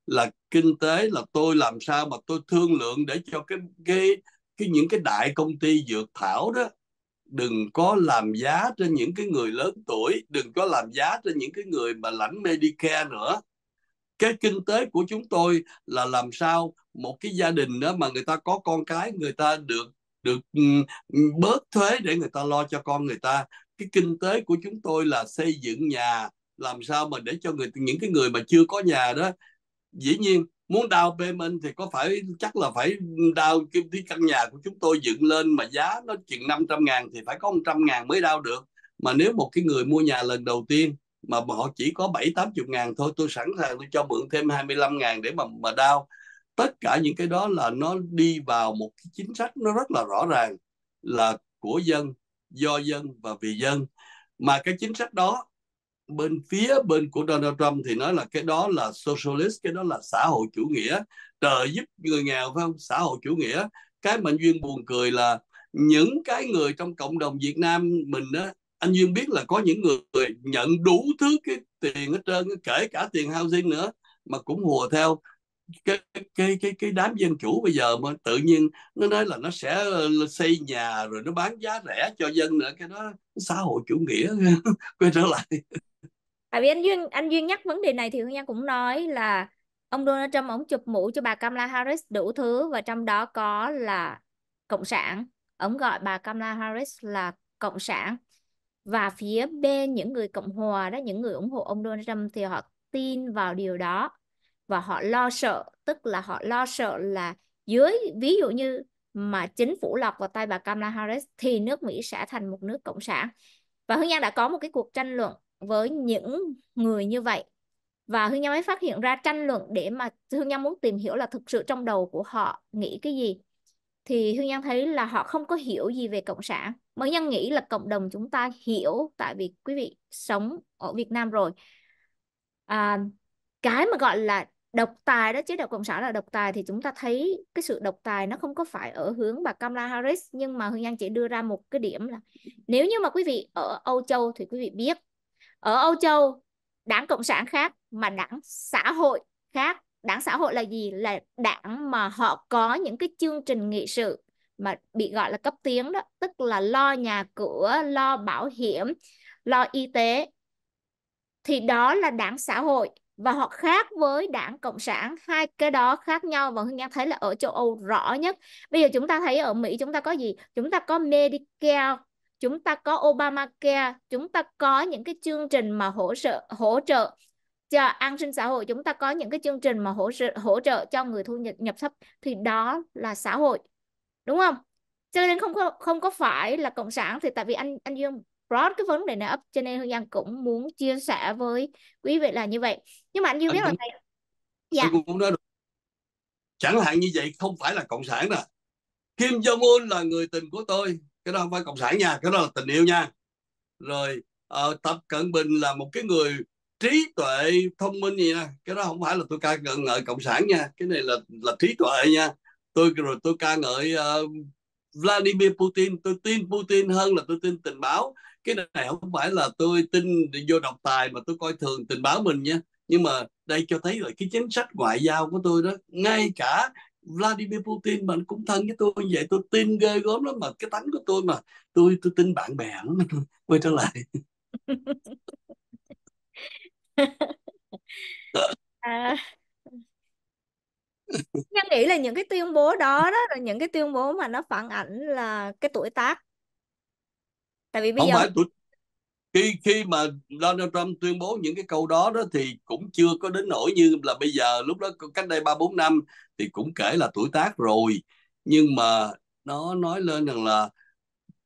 Là kinh tế là tôi làm sao mà tôi thương lượng để cho cái cái cái những cái đại công ty dược thảo đó đừng có làm giá trên những cái người lớn tuổi, đừng có làm giá trên những cái người mà lãnh Medicare nữa. Cái kinh tế của chúng tôi là làm sao một cái gia đình đó mà người ta có con cái, người ta được được ừ, bớt thuế để người ta lo cho con người ta cái kinh tế của chúng tôi là xây dựng nhà làm sao mà để cho người những cái người mà chưa có nhà đó dĩ nhiên muốn down payment thì có phải chắc là phải down cái, cái căn nhà của chúng tôi dựng lên mà giá nó chừng 500 ngàn thì phải có 100 ngàn mới down được. Mà nếu một cái người mua nhà lần đầu tiên mà họ chỉ có 7 80 ngàn thôi tôi sẵn sàng tôi cho mượn thêm 25 ngàn để mà mà đau tất cả những cái đó là nó đi vào một cái chính sách nó rất là rõ ràng là của dân do dân và vì dân. Mà cái chính sách đó, bên phía bên của Donald Trump thì nói là cái đó là socialist, cái đó là xã hội chủ nghĩa. Trợ giúp người nghèo, phải không? Xã hội chủ nghĩa. Cái mà anh duyên buồn cười là những cái người trong cộng đồng Việt Nam mình á, anh duyên biết là có những người nhận đủ thứ cái tiền hết trơn, kể cả tiền housing nữa, mà cũng hùa theo cái cái cái cái đám dân chủ bây giờ mà tự nhiên nó nói là nó sẽ ờ, xây nhà rồi nó bán giá rẻ cho dân nữa, cái đó xã hội chủ nghĩa quay trở lại. Tại vì anh duyên anh duyên nhắc vấn đề này thì hương nhân cũng nói là ông Donald Trump, ông chụp mũ cho bà Kamala Harris đủ thứ và trong đó có là cộng sản. Ông gọi bà Kamala Harris là cộng sản. Và phía bên những người cộng hòa đó, những người ủng hộ ông Donald Trump thì họ tin vào điều đó và họ lo sợ tức là họ lo sợ là dưới ví dụ như mà chính phủ lọt vào tay bà Kamala Harris thì nước Mỹ sẽ thành một nước cộng sản. Và Hương Giang đã có một cái cuộc tranh luận với những người như vậy. Và Hương Giang mới phát hiện ra tranh luận để mà Hương Giang muốn tìm hiểu là thực sự trong đầu của họ nghĩ cái gì. Thì Hương Giang thấy là họ không có hiểu gì về cộng sản. Mà Hương Giang nghĩ là cộng đồng chúng ta hiểu tại vì quý vị sống ở Việt Nam rồi. À, cái mà gọi là độc tài đó, chế độ cộng sản là độc tài thì chúng ta thấy cái sự độc tài nó không có phải ở hướng bà Kamala Harris, nhưng mà Hương Giang chỉ đưa ra một cái điểm là nếu như mà quý vị ở Âu Châu thì quý vị biết, ở Âu Châu đảng cộng sản khác mà đảng xã hội khác, đảng xã hội là gì? Là đảng mà họ có những cái chương trình nghị sự mà bị gọi là cấp tiến đó, tức là lo nhà cửa, lo bảo hiểm, lo y tế. Thì đó là đảng xã hội và họ khác với đảng cộng sản, hai cái đó khác nhau và hương giang thấy là ở châu âu rõ nhất. Bây giờ chúng ta thấy ở mỹ chúng ta có gì? Chúng ta có medicare, chúng ta có obamacare, chúng ta có những cái chương trình mà hỗ trợ hỗ trợ cho an sinh xã hội, chúng ta có những cái chương trình mà hỗ trợ hỗ trợ cho người thu nhập nhập thấp, thì đó là xã hội, đúng không? Cho nên không có không có phải là cộng sản thì tại vì anh anh Dương brought cái vấn đề này up, cho nên Hương Giang cũng muốn chia sẻ với quý vị là như vậy nhưng mà anh Dương biết là này dạ. anh cũng nói được. chẳng hạn như vậy không phải là cộng sản nè Kim Jong Un là người tình của tôi. Cái đó không phải cộng sản nha cái đó là tình yêu nha. Rồi uh, Tập Cận Bình là một cái người trí tuệ thông minh gì nha. Cái đó không phải là tôi ca ngợi cộng sản nha. Cái này là là trí tuệ nha. Tôi rồi tôi ca ngợi uh, Vladimir Putin. Tôi tin Putin hơn là tôi tin tình báo. Cái này không phải là tôi tin vô độc tài mà tôi coi thường tình báo mình nha nhưng mà đây cho thấy là cái chính sách ngoại giao của tôi đó ngay cả Vladimir Putin mình cũng thân với tôi vậy tôi tin ghê gớm lắm mà cái tánh của tôi mà tôi tôi tin bạn bè quay trở lại. À, Nhân nghĩ là những cái tuyên bố đó đó là những cái tuyên bố mà nó phản ảnh là cái tuổi tác. Tại vì bây không giờ phải tuổi khi khi mà Donald Trump tuyên bố những cái câu đó đó thì cũng chưa có đến nỗi như là bây giờ. Lúc đó cách đây ba bốn năm thì cũng kể là tuổi tác rồi. Nhưng mà nó nói lên rằng là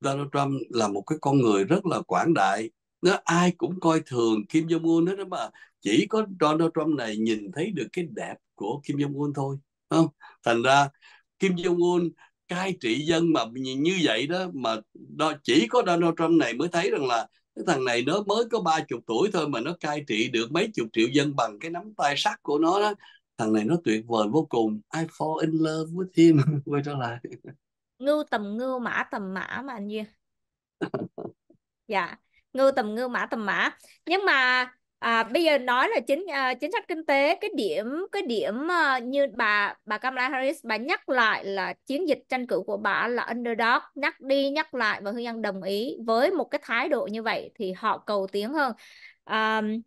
Donald Trump là một cái con người rất là quảng đại. Nó ai cũng coi thường Kim Jong Un đó mà. Chỉ có Donald Trump này nhìn thấy được cái đẹp của Kim Jong Un thôi không? Thành ra Kim Jong Un cai trị dân mà như vậy đó mà đó chỉ có Donald Trump này mới thấy rằng là cái thằng này nó mới có ba chục tuổi thôi mà nó cai trị được mấy chục triệu dân bằng cái nắm tay sắt của nó đó. Thằng này nó tuyệt vời vô cùng. I fall in love with him. Quay trở lại. Ngưu tầm ngưu, mã tầm mã mà anh Duyên dạ ngưu tầm ngưu, mã tầm mã. Nhưng mà à, bây giờ nói là chính uh, chính sách kinh tế cái điểm cái điểm uh, như bà bà Kamala Harris bà nhắc lại là chiến dịch tranh cử của bà là underdog nhắc đi nhắc lại và Hương Giang đồng ý với một cái thái độ như vậy thì họ cầu tiến hơn. Um,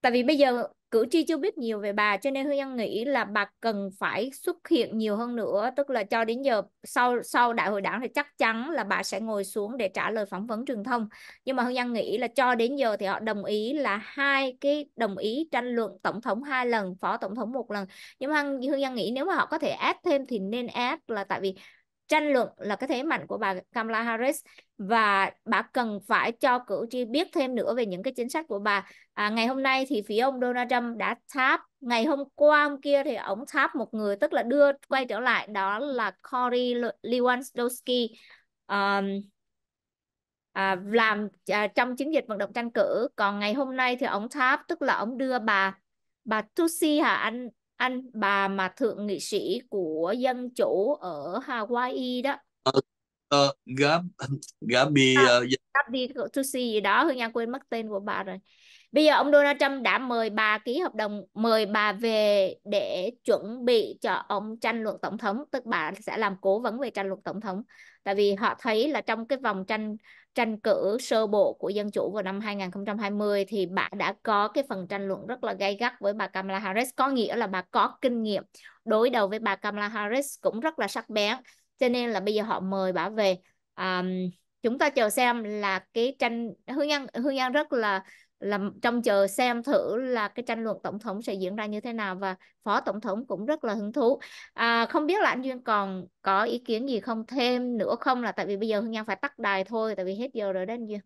tại vì bây giờ cử tri chưa biết nhiều về bà, cho nên Hương Giang nghĩ là bà cần phải xuất hiện nhiều hơn nữa. Tức là cho đến giờ, sau sau đại hội đảng thì chắc chắn là bà sẽ ngồi xuống để trả lời phỏng vấn truyền thông. Nhưng mà Hương Giang nghĩ là cho đến giờ thì họ đồng ý là hai cái đồng ý tranh luận tổng thống hai lần, phó tổng thống một lần. Nhưng mà Hương Giang nghĩ nếu mà họ có thể ép thêm thì nên ép là tại vì tranh luận là cái thế mạnh của bà Kamala Harris và bà cần phải cho cử tri biết thêm nữa về những cái chính sách của bà. À, ngày hôm nay thì phía ông Donald Trump đã tháp, ngày hôm qua hôm kia thì ông tháp một người tức là đưa quay trở lại đó là Cory Lewandowski. Um, à, làm à, trong chiến dịch vận động tranh cử còn ngày hôm nay thì ông Tháp tức là ông đưa bà bà Tusi hả anh anh bà mà thượng nghị sĩ của dân chủ ở Hawaii đó. Uh, uh, Gab Gabi à, uh, Gabi Tusi gì đó Hương Giang quên mất tên của bà rồi Bây giờ ông Donald Trump đã mời bà ký hợp đồng mời bà về để chuẩn bị cho ông tranh luận tổng thống, tức bà sẽ làm cố vấn về tranh luận tổng thống. Tại vì họ thấy là trong cái vòng tranh tranh cử sơ bộ của Dân Chủ vào năm 2020 thì bà đã có cái phần tranh luận rất là gay gắt với bà Kamala Harris, có nghĩa là bà có kinh nghiệm đối đầu với bà Kamala Harris cũng rất là sắc bén. Cho nên là bây giờ họ mời bà về. Um, chúng ta chờ xem là cái tranh Hương Nhân Hương Nhân rất là là trong chờ xem thử là cái tranh luận tổng thống sẽ diễn ra như thế nào và phó tổng thống cũng rất là hứng thú. À, không biết là anh duyên còn có ý kiến gì không? Thêm nữa không? Là tại vì bây giờ hương giang phải tắt đài thôi tại vì hết giờ rồi đó anh duyên.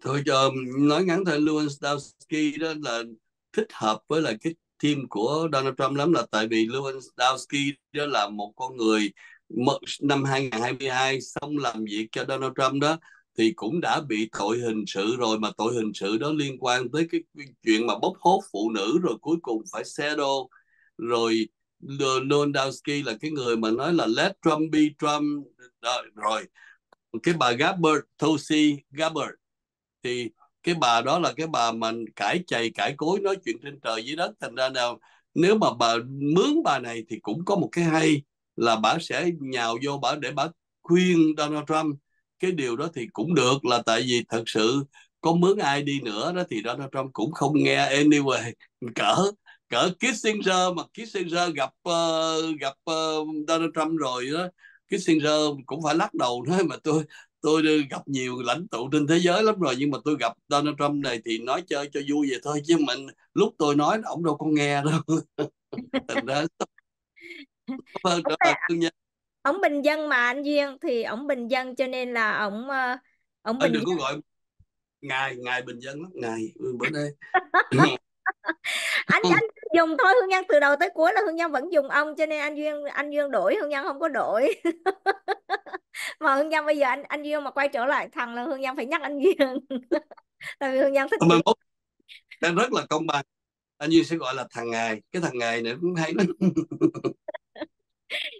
Thôi cho um, nói ngắn thôi Lewandowski đó là thích hợp với là cái team của Donald Trump lắm là tại vì Lewandowski đó là một con người năm 2022 xong làm việc cho Donald Trump đó thì cũng đã bị tội hình sự rồi mà tội hình sự đó liên quan tới cái, cái chuyện mà bốc hốt phụ nữ rồi cuối cùng phải xe đô. Rồi Lewandowski là cái người mà nói là let Trump be Trump. Rồi, rồi. cái bà Gabbard tosi Gabbard. Thì cái bà đó là cái bà mà cãi chày cãi cối nói chuyện trên trời dưới đất. Thành ra nào nếu mà bà mướn bà này thì cũng có một cái hay là bà sẽ nhào vô bà để bà khuyên Donald Trump cái điều đó thì cũng được là tại vì thật sự có mướn ai đi nữa đó thì Donald Trump cũng không nghe anyway. Cỡ cỡ Kissinger mà Kissinger gặp uh, gặp uh, Donald Trump rồi đó Kissinger cũng phải lắc đầu nói mà tôi tôi gặp nhiều lãnh tụ trên thế giới lắm rồi nhưng mà tôi gặp Donald Trump này thì nói chơi cho vui vậy thôi chứ mình lúc tôi nói ông đâu có nghe đâu. Thành ra ông bình dân mà anh duyên thì ông bình dân cho nên là ông ờ, ông bình đừng dân. có gọi ngài ngài bình dân lắm. Ngài bữa nay. Anh anh dùng thôi hương nhân từ đầu tới cuối là hương nhân vẫn dùng ông cho nên anh duyên anh duyên đổi hương nhân không có đổi. Mà hương nhân bây giờ anh anh duyên mà quay trở lại thằng là hương nhân phải nhắc anh duyên. Tại vì hương nhân thích đang rất là công bằng. Anh duyên sẽ gọi là thằng ngài. Cái thằng ngài này cũng hay lắm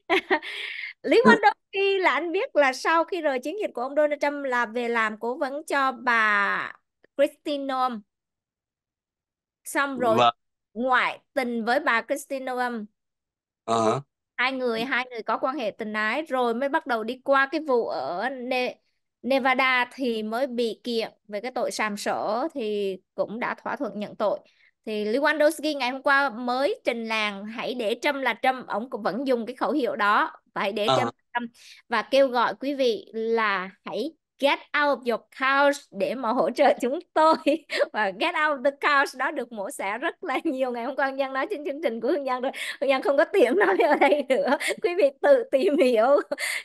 Lý Wandowski là anh biết là sau khi rời chiến dịch của ông Donald Trump là về làm cố vấn cho bà Christine Noem. Xong rồi và... ngoại tình với bà Christine Noem. Uh-huh. Hai người hai người có quan hệ tình ái rồi mới bắt đầu đi qua cái vụ ở Ne- Nevada thì mới bị kiện về cái tội sàm sỡ thì cũng đã thỏa thuận nhận tội thì Lewandowski ngày hôm qua mới trình làng hãy để Trump là Trump ông cũng vẫn dùng cái khẩu hiệu đó phải để à. và kêu gọi quý vị là hãy get out of your couch để mà hỗ trợ chúng tôi. Và get out of the couch đó được mổ xẻ rất là nhiều. Ngày hôm qua Hương Giang nói trên chương trình của Hương Giang rồi. Hương Giang không có tiện nói ở đây nữa. Quý vị tự tìm hiểu.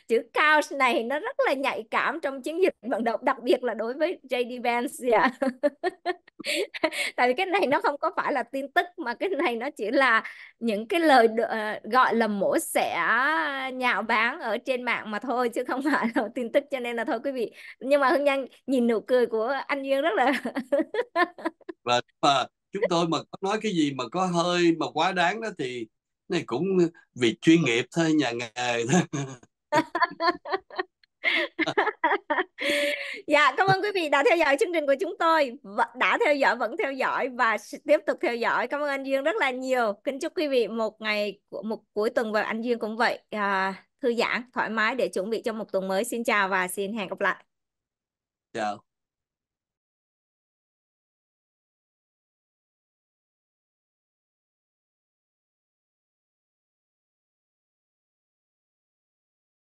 Chữ couch này nó rất là nhạy cảm trong chiến dịch vận động, đặc biệt là đối với JD Vance yeah. tại vì cái này nó không có phải là tin tức, mà cái này nó chỉ là những cái lời ờ, gọi là mổ xẻ nhạo báng ở trên mạng mà thôi, chứ không phải là tin tức. Cho nên là thôi, quý vị nhưng mà hương nhân nhìn nụ cười của anh duyên rất là và mà chúng tôi mà có nói cái gì mà có hơi mà quá đáng đó thì này cũng vì chuyên nghiệp thôi nhà nghề thôi. Dạ cảm ơn quý vị đã theo dõi chương trình của chúng tôi. Đã theo dõi vẫn theo dõi và tiếp tục theo dõi. Cảm ơn anh duyên rất là nhiều. Kính chúc quý vị một ngày một cuối tuần và anh duyên cũng vậy à, thư giãn thoải mái để chuẩn bị cho một tuần mới. Xin chào và xin hẹn gặp lại chào